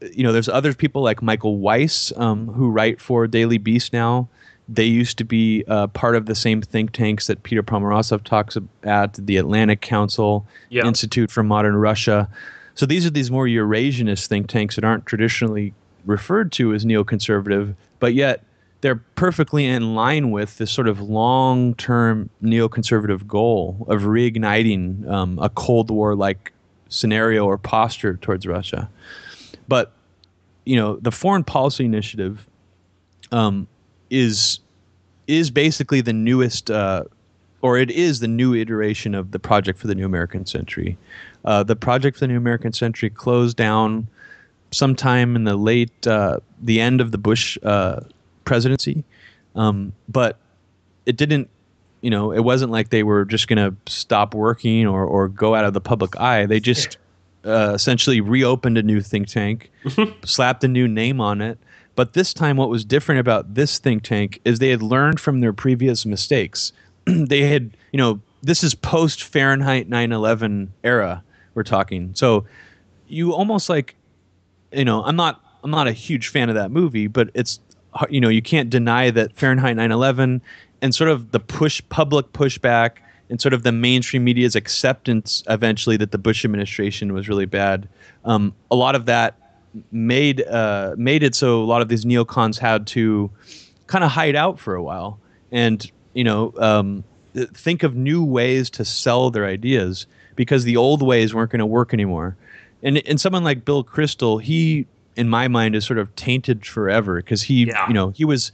you know, there's other people like Michael Weiss um, who write for Daily Beast now they used to be uh, part of the same think tanks that Peter Pomerantsev talks at, the Atlantic Council, yeah. Institute for Modern Russia. So these are these more Eurasianist think tanks that aren't traditionally referred to as neoconservative, but yet they're perfectly in line with this sort of long-term neoconservative goal of reigniting um, a Cold War-like scenario or posture towards Russia. But you know, the foreign policy initiative um, is is basically the newest uh, or it is the new iteration of the Project for the New American Century. Uh, the Project for the New American Century closed down sometime in the late, uh, the end of the Bush uh, presidency, um, but it didn't. You know, it wasn't like they were just going to stop working or, or go out of the public eye. They just uh, essentially reopened a new think tank, slapped a new name on it. But this time, what was different about this think tank is they had learned from their previous mistakes. they had, you know, this is post Fahrenheit 9 11 era we're talking. So you almost like, you know, I'm not. I'm not a huge fan of that movie, but it's you know you can't deny that Fahrenheit 9/11 and sort of the push public pushback and sort of the mainstream media's acceptance eventually that the Bush administration was really bad. Um, a lot of that made uh, made it so a lot of these neocons had to kind of hide out for a while and you know um, think of new ways to sell their ideas because the old ways weren't going to work anymore. And and someone like Bill Kristol, he in my mind is sort of tainted forever because he Yeah. you know he was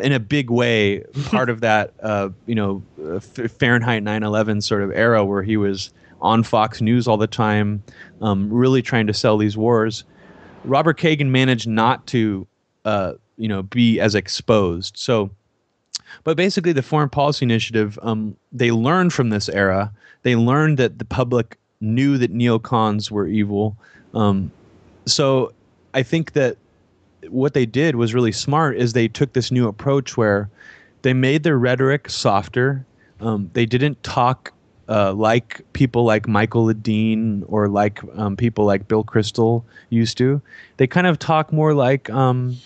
in a big way part of that uh, you know uh, Fahrenheit 9/11 sort of era where he was on Fox News all the time, um, really trying to sell these wars. Robert Kagan managed not to, uh, you know, be as exposed. So, but basically, the Foreign Policy Initiative, um, they learned from this era. They learned that the public knew that neocons were evil. Um, so, I think that what they did was really smart. Is they took this new approach where they made their rhetoric softer. Um, they didn't talk uh, like people like Michael Ledeen or like um, people like Bill Kristol used to. They kind of talk more like um,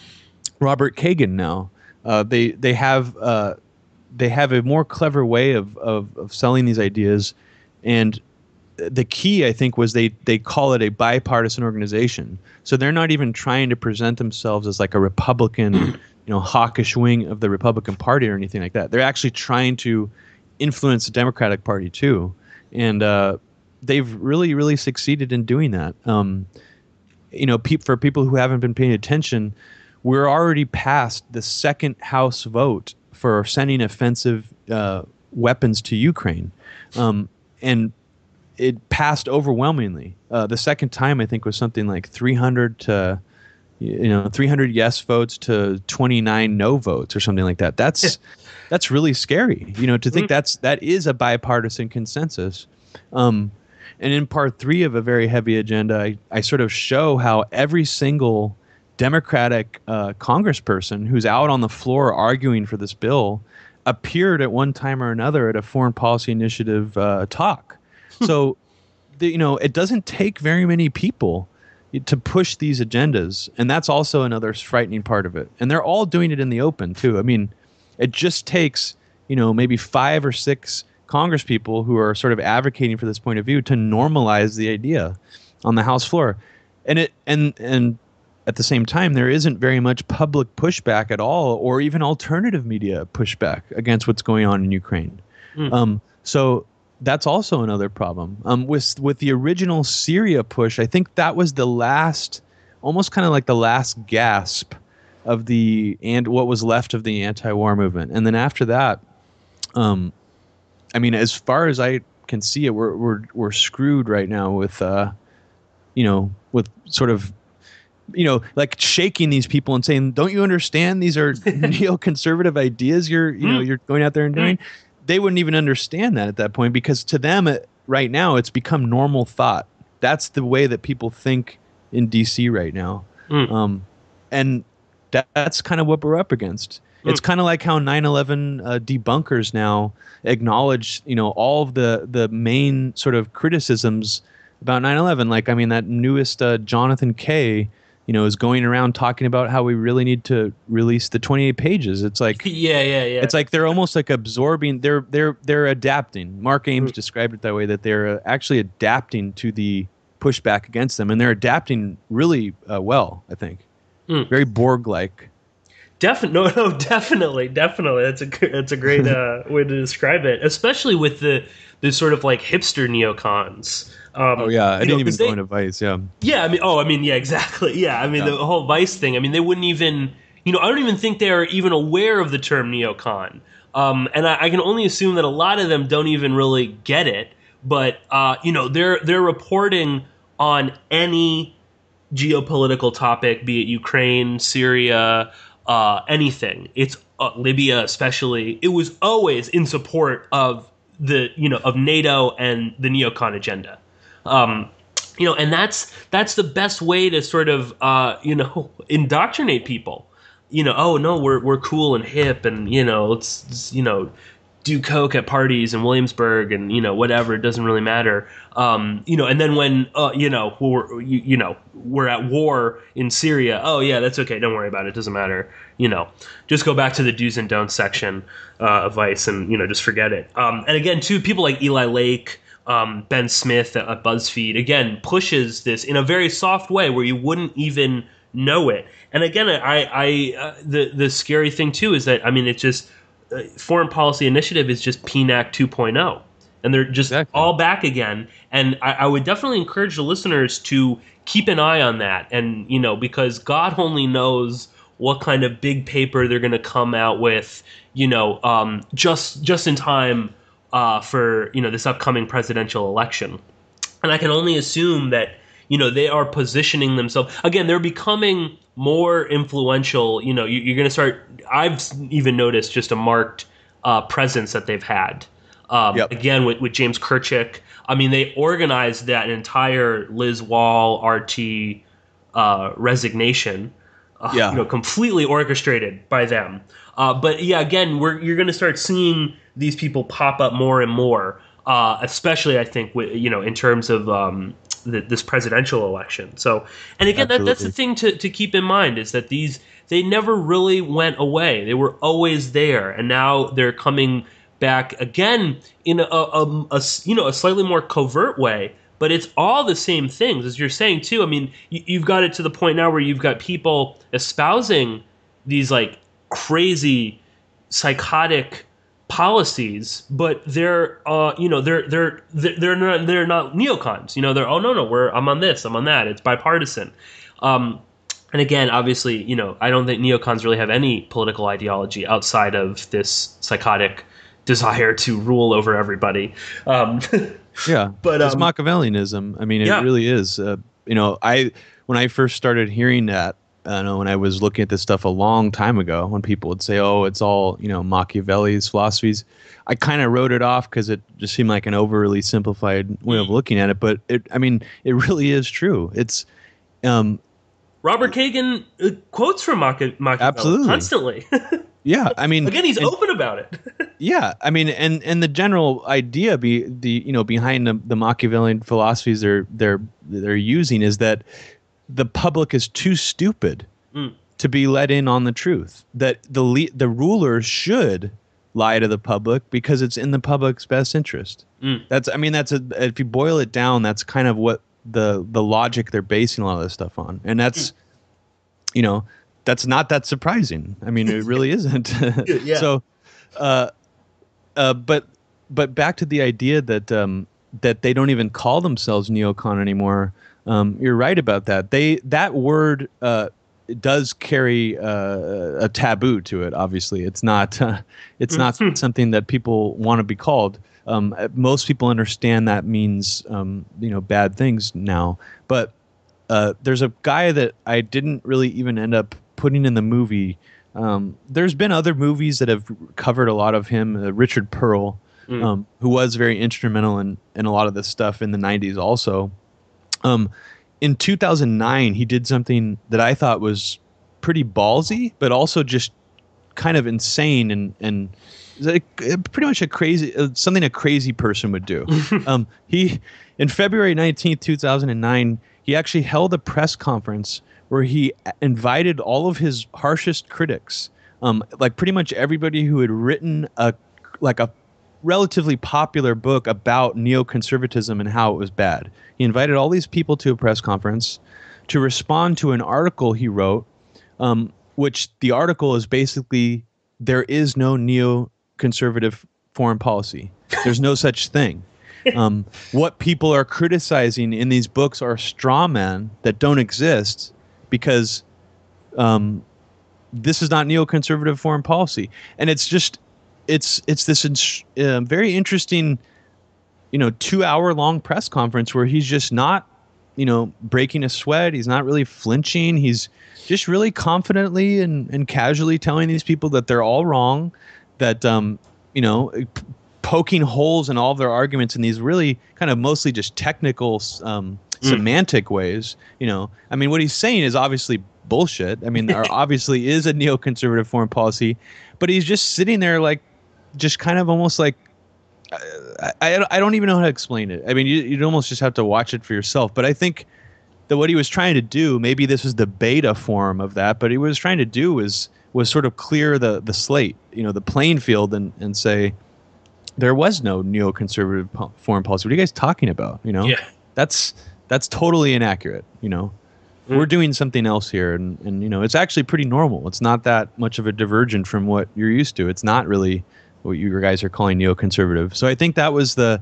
Robert Kagan now. Uh, they they have uh, they have a more clever way of, of, of selling these ideas, and the key I think was they they call it a bipartisan organization. So they're not even trying to present themselves as like a Republican, you know, hawkish wing of the Republican Party or anything like that. They're actually trying to influence the Democratic Party too, and uh, they've really really succeeded in doing that. Um, you know, pe- for people who haven't been paying attention, we're already past the second House vote for sending offensive uh, weapons to Ukraine, um, and it passed overwhelmingly. Uh, the second time, I think, was something like 300 to you know 300 yes votes to 29 no votes or something like that. That's that's really scary. You know, to think that's that is a bipartisan consensus. Um, and in part three of a very heavy agenda, I, I sort of show how every single Democratic uh, congressperson who's out on the floor arguing for this bill appeared at one time or another at a foreign policy initiative uh, talk. So, the, you know, it doesn't take very many people to push these agendas, and that's also another frightening part of it. And they're all doing it in the open too. I mean, it just takes you know maybe five or six Congress people who are sort of advocating for this point of view to normalize the idea on the House floor, and it and and at the same time there isn't very much public pushback at all, or even alternative media pushback against what's going on in Ukraine. Um, so that's also another problem. Um, with with the original Syria push, I think that was the last, almost kind of like the last gasp of the and what was left of the anti-war movement. And then after that, um, I mean, as far as I can see it, we're we're we're screwed right now with, uh, you know, with sort of. You know, like shaking these people and saying, "Don't you understand? These are neoconservative ideas. You're, you know, you're going out there and doing." They wouldn't even understand that at that point because to them it, right now it's become normal thought. That's the way that people think in dc right now. Mm. um, and that, that's kind of what we're up against. It's kind of like how 9-11 uh, debunkers now acknowledge you know all of the the main sort of criticisms about 9-11 like i mean that newest uh, jonathan kay you know is going around talking about how we really need to release the 28 pages it's like yeah, yeah, yeah. it's like they're almost like absorbing they're they're they're adapting mark ames Mm. described it that way that they're uh, actually adapting to the pushback against them and they're adapting really uh, well i think Mm. very borg like Definitely, no, no, definitely, definitely. That's a that's a great uh, way to describe it, especially with the the sort of like hipster neocons. Um, oh yeah i you know, didn't even 'cause go they- into vice yeah Yeah, I mean, oh, I mean, yeah, exactly. Yeah, I mean, Yeah. the whole Vice thing. I mean, they wouldn't even you know, I don't even think they are even aware of the term neocon. Um, and I, I, can only assume that a lot of them don't even really get it. But uh, you know, they're they're reporting on any geopolitical topic, be it Ukraine, Syria, uh, anything. It's uh, Libya, especially. It was always in support of the you know of NATO and the neocon agenda. Um, you know, and that's that's the best way to sort of uh, you know indoctrinate people. You know, oh no, we're we're cool and hip, and you know, let's you know do coke at parties in Williamsburg and you know whatever it doesn't really matter um, you know and then when uh, you know we're you, you, know we're at war in Syria oh yeah that's okay don't worry about it, it doesn't matter you know just go back to the do's and don'ts section uh, of Vice and you know just forget it um, and again too people like Eli Lake um, Ben Smith at, BuzzFeed again pushes this in a very soft way where you wouldn't even know it and again I I uh, the the scary thing too is that I mean it's just uh, foreign policy initiative is just PNAC 2.0, and they're just exactly. all back again. And I, I, would definitely encourage the listeners to keep an eye on that, and you know, because God only knows what kind of big paper they're going to come out with, you know, um, just just in time uh, for you know this upcoming presidential election. And I can only assume that you know they are positioning themselves again. They're becoming more influential. You know, you, are going to start. I've even noticed just a marked uh, presence that they've had. Um, yep. Again, with, with James Kirchick, I mean, they organized that entire Liz Wahl RT uh, resignation. Uh, yeah. You know, completely orchestrated by them. Uh, but yeah, again, we're you're going to start seeing these people pop up more and more. Uh, especially, I think, with, you know, in terms of um, the, this presidential election. So, and again, that, that's the thing to, to keep in mind is that these they never really went away. They were always there, and now they're coming back again in a, a, a you know a slightly more covert way. But it's all the same things, as you're saying too. I mean, you, you've got it to the point now where you've got people espousing these like crazy, psychotic policies, but they're uh, you know they're they're they're not they're not neocons. You know they're oh no no we're I'm on this I'm on that. It's bipartisan. Um, and again, obviously, you know I don't think neocons really have any political ideology outside of this psychotic desire to rule over everybody. Um, yeah, but it's um, Machiavellianism. I mean, it yeah. really is. Uh, you know, I when I first started hearing that I know when I was looking at this stuff a long time ago, when people would say, "Oh, it's all you know Machiavelli's philosophies," I kind of wrote it off because it just seemed like an overly simplified way of looking at it. But it, I mean, it really is true. It's um, Robert Kagan uh, quotes from Machiavelli absolutely. constantly. yeah, I mean, again, he's and, open about it. yeah, I mean, and and the general idea be the you know behind the, the Machiavellian philosophies they're they're they're using is that the public is too stupid mm. to be let in on the truth. That the le- the rulers should lie to the public because it's in the public's best interest. Mm. That's I mean that's a if you boil it down, that's kind of what the the logic they're basing a lot of this stuff on, and that's mm. you know that's not that surprising. I mean, it really isn't. yeah. So, uh, uh, but but back to the idea that um, that they don't even call themselves neocon anymore. Um, you're right about that. They that word uh, does carry uh, a taboo to it. Obviously, it's not uh, it's not something that people want to be called. Um, most people understand that means um, you know bad things now. But uh, there's a guy that I didn't really even end up putting in the movie. Um, there's been other movies that have covered a lot of him. Uh, Richard Perle, mm. Um, who was very instrumental in in a lot of this stuff in the '90s, also. Um, in 2009, he did something that I thought was pretty ballsy, but also just kind of insane and and pretty much a crazy uh, something a crazy person would do. um, he in February 19th, 2009, he actually held a press conference where he invited all of his harshest critics, um, like pretty much everybody who had written a like a relatively popular book about neoconservatism and how it was bad. He invited all these people to a press conference to respond to an article he wrote, um, which the article is basically there is no neoconservative foreign policy. There's no such thing. Um, what people are criticizing in these books are straw men that don't exist because um, this is not neoconservative foreign policy, and it's just it's it's this uh, very interesting, you know, two hour long press conference where he's just not, you know, breaking a sweat. He's not really flinching. He's just really confidently and, and casually telling these people that they're all wrong, that um, you know, p- poking holes in all of their arguments in these really kind of mostly just technical um, mm. semantic ways. You know, I mean, what he's saying is obviously bullshit. I mean, there obviously is a neoconservative foreign policy, but he's just sitting there like, just kind of almost like, I, I, I don't even know how to explain it. I mean, you, you'd almost just have to watch it for yourself. But I think that what he was trying to do, maybe this was the beta form of that, but he was trying to do was was sort of clear the the slate, you know, the playing field, and and say there was no neoconservative foreign policy. What are you guys talking about? You know, yeah. that's that's totally inaccurate. You know, mm. we're doing something else here, and and you know, it's actually pretty normal. It's not that much of a diversion from what you're used to. It's not really what you guys are calling neoconservative. So I think that was the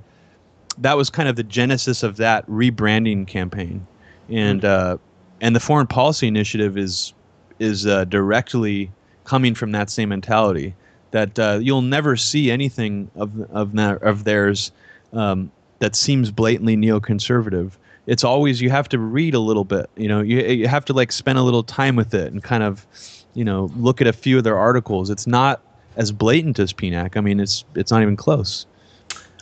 that was kind of the genesis of that rebranding campaign, and mm. uh, and the foreign policy initiative is is uh, directly coming from that same mentality that uh, you'll never see anything of of of theirs um, that seems blatantly neoconservative. It's always you have to read a little bit. You know, you you have to like spend a little time with it and kind of, you know, look at a few of their articles. It's not as blatant as PNAC. I mean, it's it's not even close.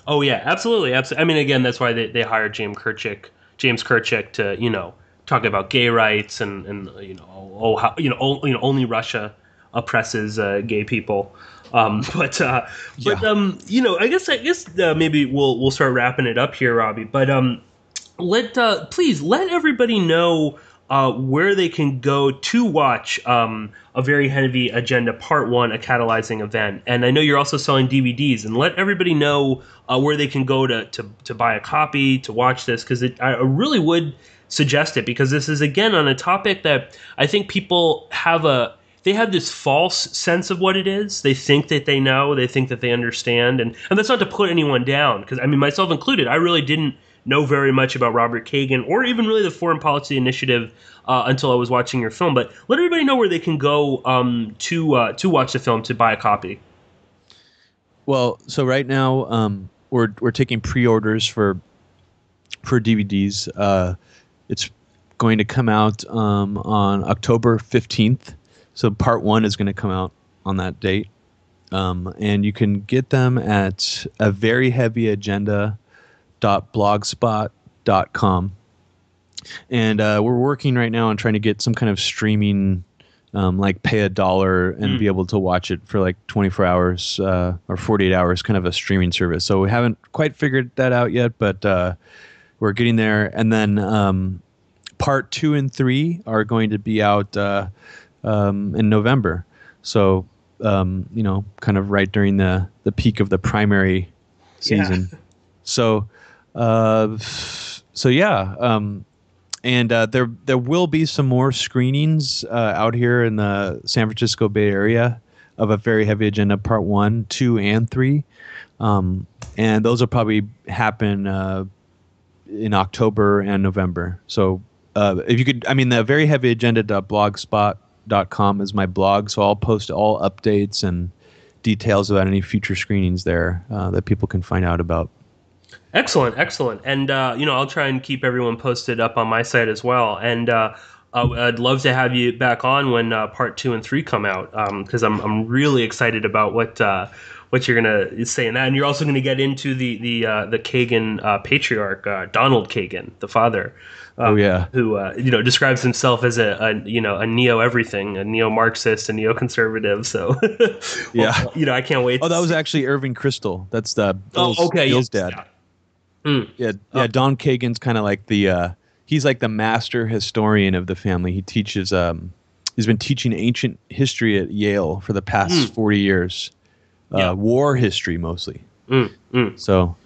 Oh yeah, absolutely, absolutely. I mean, again, that's why they, they hired James Kirchick, James Kirchick to you know talk about gay rights and and you know oh how you know oh, you know only Russia oppresses uh, gay people. Um, but uh, yeah. but um, you know, I guess I guess uh, maybe we'll we'll start wrapping it up here, Robbie. But um, let uh, please let everybody know uh, where they can go to watch um, a very heavy agenda part one, a catalyzing event. And I know you're also selling DVDs, and let everybody know uh, where they can go to, to to buy a copy to watch this because I really would suggest it because this is again on a topic that I think people have a they have this false sense of what it is. They think that they know, they think that they understand, and and that's not to put anyone down because I mean myself included, I really didn't know very much about Robert Kagan or even really the Foreign Policy Initiative uh, until I was watching your film. But let everybody know where they can go um, to uh, to watch the film to buy a copy. Well, so right now um, we're we're taking pre-orders for for DVDs. Uh, it's going to come out um, on October fifteenth. So part one is going to come out on that date. Um, and you can get them at a very heavy agenda.blogspot.com. And uh, we're working right now on trying to get some kind of streaming, um, like pay a dollar and mm. be able to watch it for like 24 hours uh, or 48 hours, kind of a streaming service. So we haven't quite figured that out yet, but uh, we're getting there. And then um, part two and three are going to be out uh, um, in November. So um, you know, kind of right during the the peak of the primary season. Yeah. So, uh, so yeah, um, and uh, there there will be some more screenings uh, out here in the San Francisco Bay Area of a very heavy agenda part one, two, and three, um, and those will probably happen uh, in October and November. So. Uh, if you could, I mean, the very heavy agenda blogspot dot com is my blog, so I'll post all updates and details about any future screenings there uh, that people can find out about. Excellent, excellent, and uh, you know I'll try and keep everyone posted up on my site as well. And uh, I'd love to have you back on when uh, part two and three come out because um, I'm I'm really excited about what uh, what you're gonna say in that, and you're also gonna get into the the uh, the Kagan patriarch Donald Kagan, the father. Um, oh yeah, who uh, you know describes himself as a, a you know a neo everything, a neo Marxist, a neo conservative. So well, yeah, you know I can't wait. Oh, that was actually Irving Kristol. That's the Bill's, oh, okay, Bill's dad. Yeah, mm. yeah, yeah. Oh. Don Kagan's kind of like the uh, he's like the master historian of the family. He teaches um, he's been teaching ancient history at Yale for the past mm. forty years, uh, yeah. war history mostly. Mm, mm. So,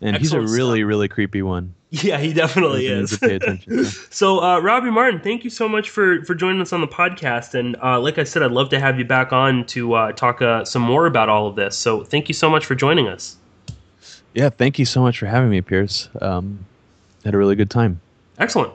and Excellent he's a really stuff. really creepy one. Yeah, he definitely is. so, uh, Robbie Martin, thank you so much for for joining us on the podcast. And uh, like I said, I'd love to have you back on to uh, talk uh, some more about all of this. So, thank you so much for joining us. Yeah, thank you so much for having me, Pierce. Um, had a really good time. Excellent.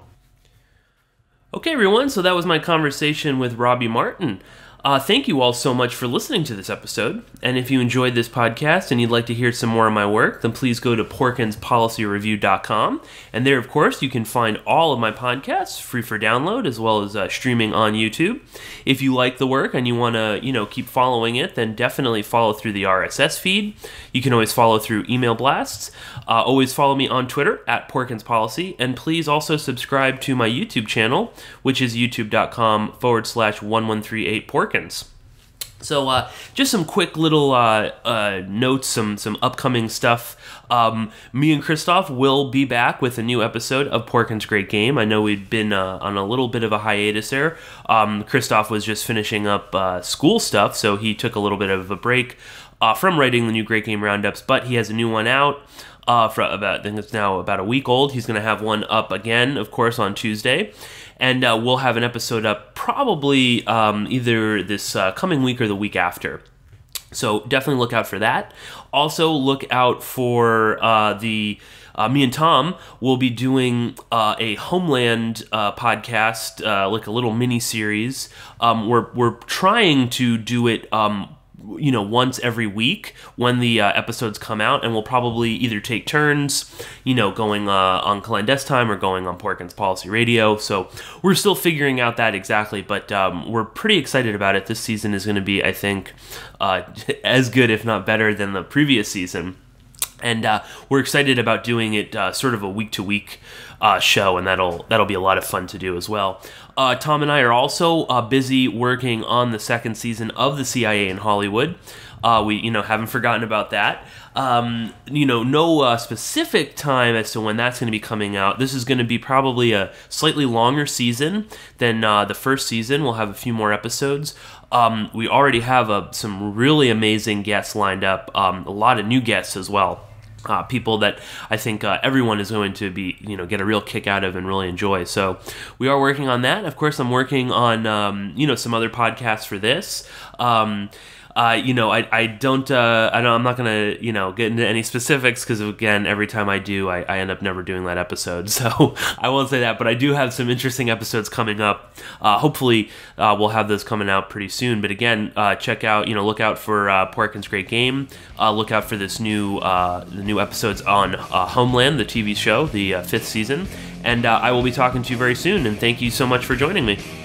Okay, everyone. So that was my conversation with Robbie Martin. Uh, thank you all so much for listening to this episode. And if you enjoyed this podcast and you'd like to hear some more of my work, then please go to porkinspolicyreview.com. And there, of course, you can find all of my podcasts free for download as well as uh, streaming on YouTube. If you like the work and you want to, you know, keep following it, then definitely follow through the RSS feed. You can always follow through email blasts. Uh, always follow me on Twitter at porkinspolicy. And please also subscribe to my YouTube channel, which is youtube.com forward slash 1138 porkins. So, uh, just some quick little uh, uh, notes, some some upcoming stuff. Um, me and Christoph will be back with a new episode of Porkins Great Game. I know we've been uh, on a little bit of a hiatus there. Um, Christoph was just finishing up uh, school stuff, so he took a little bit of a break uh, from writing the new Great Game roundups. But he has a new one out. For about I think it's now about a week old. He's going to have one up again, of course, on Tuesday and uh, we'll have an episode up probably um, either this uh, coming week or the week after. So definitely look out for that. Also, look out for uh, the. Uh, me and Tom will be doing uh, a Homeland uh, podcast, uh, like a little mini series. Um, we're we're trying to do it um, you know once every week when the uh, episodes come out and we'll probably either take turns you know going uh, on ClandesTime or going on porkins policy radio. So we're still figuring out that exactly but um, we're pretty excited about it. This season is going to be i think uh, as good if not better than the previous season and uh, we're excited about doing it uh, sort of a week to week show, and that'll that'll be a lot of fun to do as well. Uh, Tom and I are also uh, busy working on the second season of the CIA in Hollywood. Uh, we you know haven't forgotten about that. Um, you know, no uh, specific time as to when that's going to be coming out. This is going to be probably a slightly longer season than uh, the first season. We'll have a few more episodes. Um, we already have uh, some really amazing guests lined up, um, a lot of new guests as well uh, people that I think uh, everyone is going to be, you know, get a real kick out of and really enjoy. So we are working on that. Of course, I'm working on, um, you know, some other podcasts for this. Um, uh, you know, I, I don't, uh, I don't, I'm not gonna, you know, get into any specifics because again, every time I do, I, I end up never doing that episode. So I won't say that, but I do have some interesting episodes coming up. Uh, hopefully, uh, we'll have those coming out pretty soon. But again, uh, check out, you know, look out for uh, Porkins Great Game. Uh, look out for this new, the new episodes on Homeland, the TV show, the fifth season. And I will be talking to you very soon. And thank you so much for joining me.